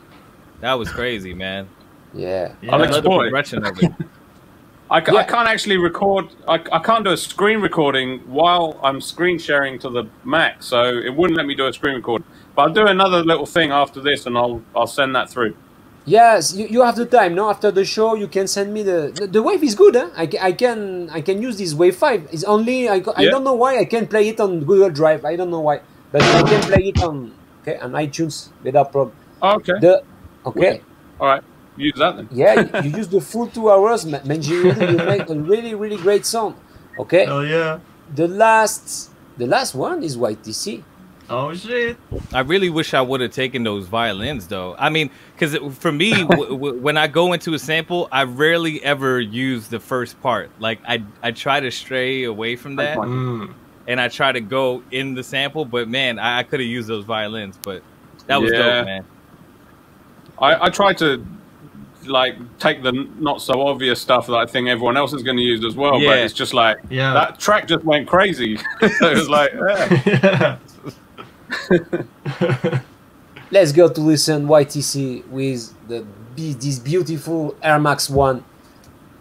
That was crazy, man. Yeah. Yeah. I'll I love progression of it. I, Yeah. I can't actually record. I, I can't do a screen recording while I'm screen sharing to the Mac, so it wouldn't let me do a screen record. But I'll do another little thing after this, and I'll I'll send that through. Yes, you, you have the time. No, after the show, you can send me the the, the wave is good. Huh? I, ca- I can I can use this wave five. It's only I, go- I don't know why I can play it on Google Drive. I don't know why, but I can play it on okay on iTunes without problem. Okay, The okay. all right, use that then. Yeah, you, you use the full two hours, Ma- Manjiri. You make a really, really great song. Okay, Hell yeah. the last, the last one is YTC. Oh shit. I really wish I would have taken those violins, though. I mean, because for me, w- w- when I go into a sample, I rarely ever use the first part. Like I, I try to stray away from that, Mm. and I try to go in the sample. But man, I, I could have used those violins, but that was Yeah. dope, man. I, I try to like take the not so obvious stuff that I think everyone else is going to use as well, but Yeah. it's just like Yeah. that track just went crazy. so it was like, yeah. Yeah. Let's go to listen YTC with the this beautiful Air Max One.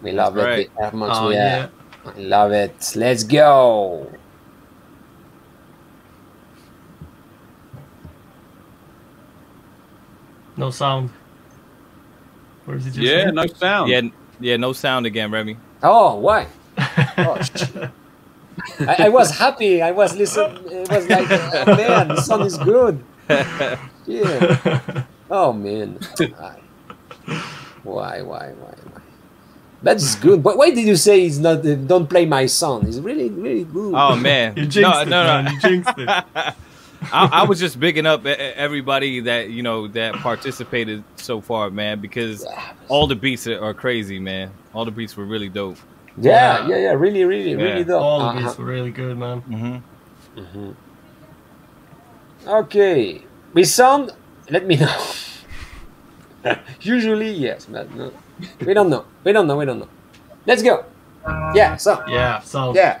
We love That's it, right. the Air Max. Oh yeah, yeah. I love it. Let's go. No sound. Or is it just yeah, me? no sound. Yeah, yeah, no sound again, Remy. Oh, why? Oh, sh- I, I was happy. I was listening. It was like, oh, man, the song is good. Yeah. Oh man. Why? Why? Why? Why? Why? That's good. But why did you say it's not? Uh, don't play my song. It's really, really good. Oh man, You jinxed no, it, no. man. You jinxed it. I, I was just bigging up everybody that you know that participated so far, man, because all the beats are, are crazy, man. All the beats were really dope. Yeah, Yeah. yeah, yeah. Really, really, really Yeah. dope. All Uh-huh. of these were really good, man. hmm Okay. We sound. Let me know. Usually, yes, but no. We don't know. We don't know. We don't know. Let's go. Yeah. So. Yeah, So. Yeah.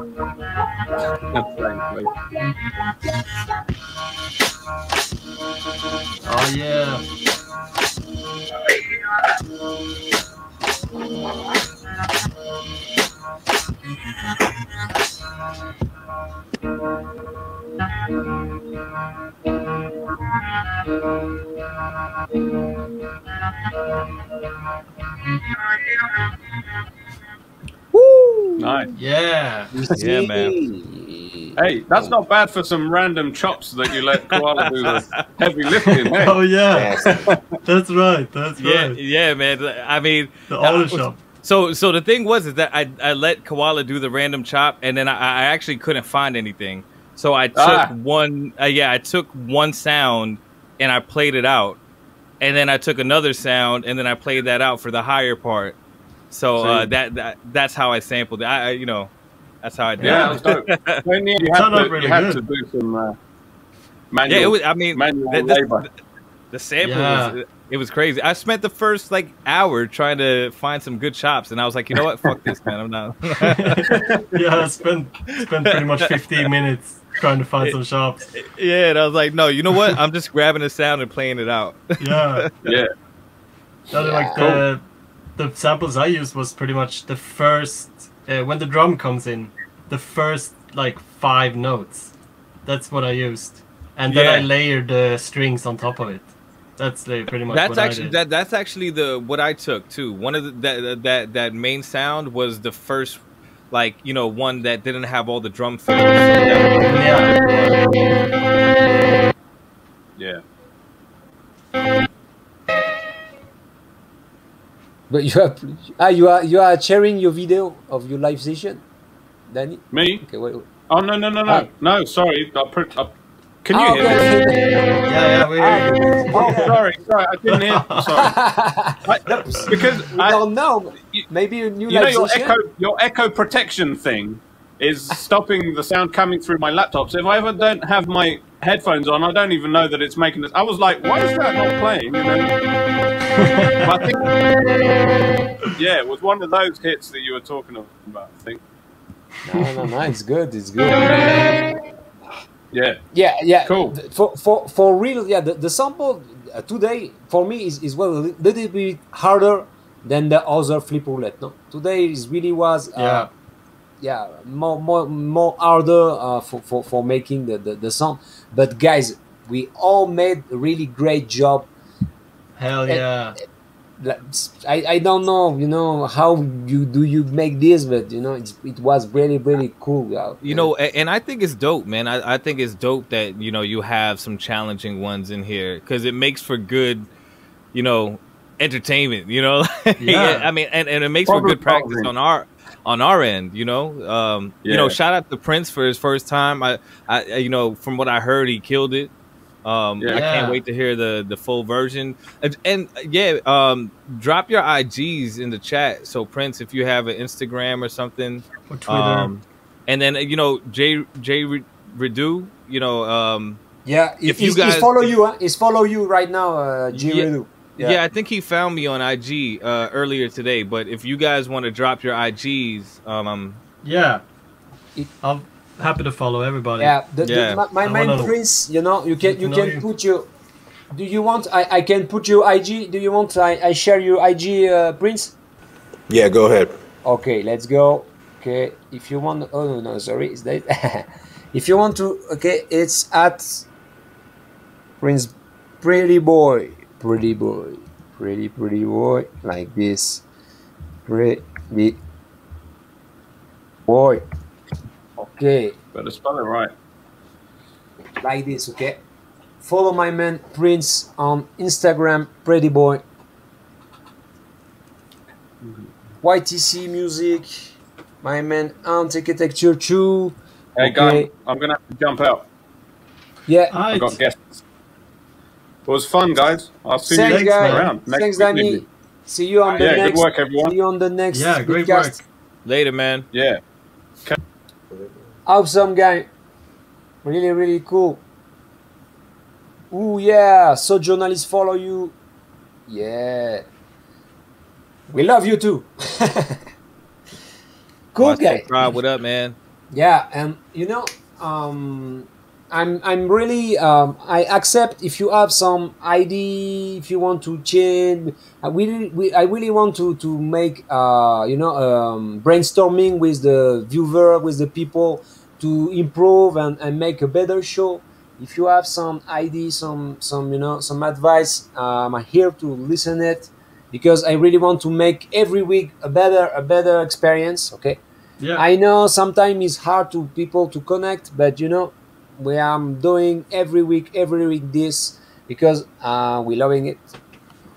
Oh yeah. Woo. Nice. Yeah. Yeah, man. Hey, that's not bad for some random chops that you let Koala do the heavy lifting. Hey. Oh yeah. That's right. That's Yeah, right. yeah, man. I mean, The auto shop. So, so the thing was is that I, I let Koala do the random chop, and then I, I actually couldn't find anything. So I took Ah. one, uh, yeah, I took one sound and I played it out, and then I took another sound and then I played that out for the higher part. So uh, that, that that's how I sampled it. I, I you know, that's how I did Yeah, it. that's dope. So in the end, you Turned had, to, really you had to do some uh, manual, Yeah, it was. I mean, manual the, the- labor. the sample Yeah. was it was crazy. I spent the first like hour trying to find some good chops, and I was like, you know what, fuck this, man. I'm not. yeah, I spent spent pretty much 15 minutes trying to find some shops. Yeah, and I was like, no, you know what? I'm just grabbing a sound and playing it out. Yeah. Yeah. No, like the the samples I used was pretty much the first uh, when the drum comes in, the first like five notes. That's what I used, and then I layered the strings on top of it. That's the, pretty much that's what actually that that's actually the what I took too. One of the that that that main sound was the first like, you know, one that didn't have all the drum fills. So yeah. Yeah. But you are ah you are you are sharing your video of your live session, Danny. Me? Okay, wait. wait. Oh no no no no Ah. no! Sorry, I pr- I- can you Ah, hear me? Yeah, yeah, we hear you. Oh, sorry, sorry, I didn't hear. Sorry, I, because we I, don't know. Maybe a new you know your session. echo your echo protection thing is stopping the sound coming through my laptop. So if I ever don't have my headphones on, I don't even know that it's making this. I was like, why is that not playing? And then, I think, yeah, it was one of those hits that you were talking about. I think. No, no, no. It's good. It's good. Yeah. Yeah, yeah. Cool. For for for real, yeah. The, the sample uh, today for me is, is well a little bit harder than the other flip roulette. No, today is really was uh, Yeah. yeah more more more harder uh, for, for for making the, the the sound. But guys, we all made a really great job. Hell yeah. Like, I, I don't know you know how you do you make this, but you know it's, it was really really cool. You know, and I think it's dope, man. I, I think it's dope that you know you have some challenging ones in here because it makes for good, you know, entertainment. You know, Yeah. I mean, and, and it makes for good practice solving. on our on our end. You know, um, you know, shout out to Prince for his first time. I, I, I- you know, from what I heard, he killed it. Um, Yeah. I can't wait to hear the the full version. And, and yeah, um, drop your IGs in the chat. So Prince, if you have an Instagram or something, Or Twitter. um, and then uh, you know Jay Jay Redu, you know, um, Yeah, If if you he's, he's guys- follow you, huh? He's follow you right now, uh, G Yeah. Redu. yeah. I think he found me on IG uh, earlier today. But if you guys want to drop your IGs, um, yeah. It- I'm happy to follow everybody. Yeah, the, the- my, my main wanna- prince, you know, you can to you can you. put your. Do you want? I, I can put your IG. Do you want? I, I share your IG, uh, Prince. Yeah, go ahead. Okay, let's go. Okay, if you want. Oh no, no, sorry, is that? if you want to, okay, it's at Prince, pretty boy, pretty boy, pretty pretty boy, like this, pretty boy. Okay, Better spell it right. like this, okay? Follow my man Prince on Instagram, Pretty Boy. YTC Music, my man Architecture too. Hey, Okay. guys, I'm gonna have to jump out. Yeah, I Alright. got guests. It was fun, guys. I'll see thanks, you guys. around next Thanks, Danny. See you on the Yeah, good next. work, everyone. See you on the next. Yeah, great podcast. work. later, man. Yeah. Awesome guy. Really, really cool. Oh yeah. So journalists follow you. Yeah. We love you too. cool Watch guy. that what up, man? Yeah, and you know, um, I'm I'm really um, I accept if you have some ID, if you want to change. I really, we, I really want to to make uh, you know um, brainstorming with the viewer, with the people to improve and, and make a better show. If you have some ideas some some you know some advice, um, I'm here to listen it because I really want to make every week a better a better experience. Okay. Yeah. I know sometimes it's hard to people to connect, but you know, we are doing every week, every week this because uh, we're loving it.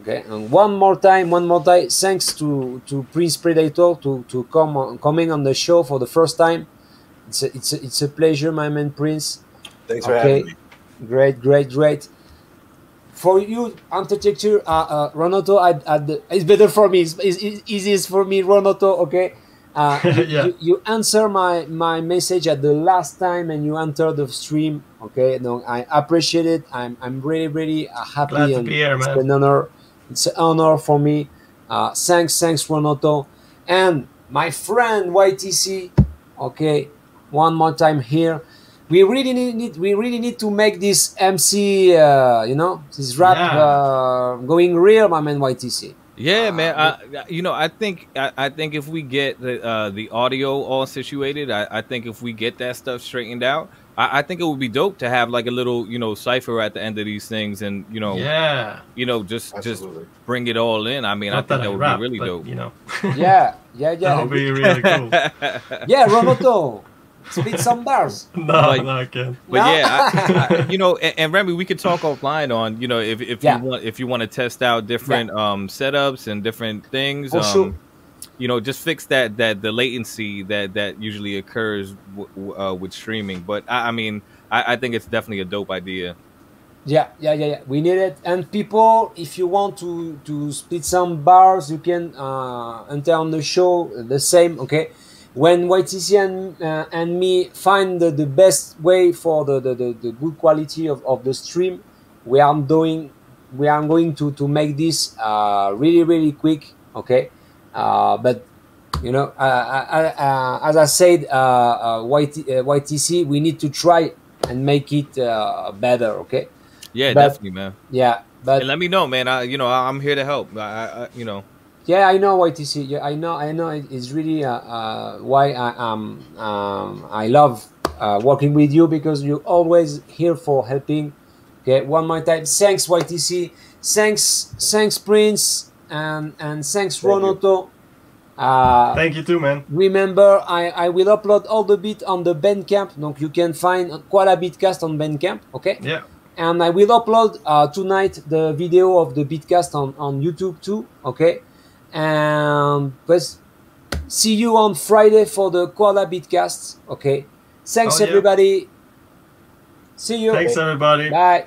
Okay, and one more time, one more time, thanks to to Prince Predator to to come on, coming on the show for the first time. It's a, it's a, it's a pleasure, my man Prince. Thanks for having me. Great, great, great. For you, architecture, uh, uh, Renato, I, I, it's better for me. It's, it's, it's easiest for me, Renato. Okay. Uh, you, Yeah. you, you answer my my message at the last time, and you enter the stream. Okay. No, I appreciate it. I'm I'm really really uh, happy Glad to and be here, it's man. an honor. It's an honor for me. Uh, thanks, thanks, Renato, and my friend YTC. Okay, one more time here we really need, need we really need to make this MC uh, you know this rap Yeah. uh, going real my man YTC Yeah, Uh, man. I, you know, I think I, I think if we get the uh, the audio all situated, I, I think if we get that stuff straightened out, I, I think it would be dope to have like a little you know cipher at the end of these things, and you know, Yeah. you know, just just bring it all in. I mean, Not I think that, I would rap, be really but, dope. You know. yeah yeah yeah. that yeah would be really cool. yeah Renato spit some bars. No, Like- no, I can't. But No? yeah, I, I, you know, and, and Remy, we could talk offline on, you know, if if Yeah. you want if you want to test out different um setups and different things. For um, sure. You know, just fix that that the latency that that usually occurs w- w- uh, with streaming. But I, I mean, I, I think it's definitely a dope idea. Yeah, yeah, yeah, yeah. We need it. And people, if you want to to split some bars, you can uh, enter on the show. The same, okay. When YTC and uh, and me find the, the best way for the, the, the, the good quality of, of the stream, we are doing. We are going to to make this uh, really really quick, okay. Uh, but you know, uh, uh, uh, as I said, uh, uh, YT, uh, YTC, we need to try and make it uh, better, okay. Yeah, But- definitely, man. Yeah, but And let me know, man. I, you know, I'm here to help. I, I- you know, yeah, I know YTC. Yeah, I know. I know. It's really uh, uh, why I um, um I love uh, working with you because you're always here for helping. Okay, one more time. Thanks YTC. Thanks, thanks Prince, and and thanks Thank. Renato. Uh, Thank you too, man. Remember, I, I will upload all the bit on the Bandcamp. Donc you can find Koala Beatcast on Bandcamp. Okay. Yeah. and I will upload uh, tonight the video of the Beatcast on, on YouTube too. Okay, Um, and but see you on Friday for the Koala Beatcast. Okay, thanks Oh, yeah. everybody. See you. Thanks, everybody. Bye.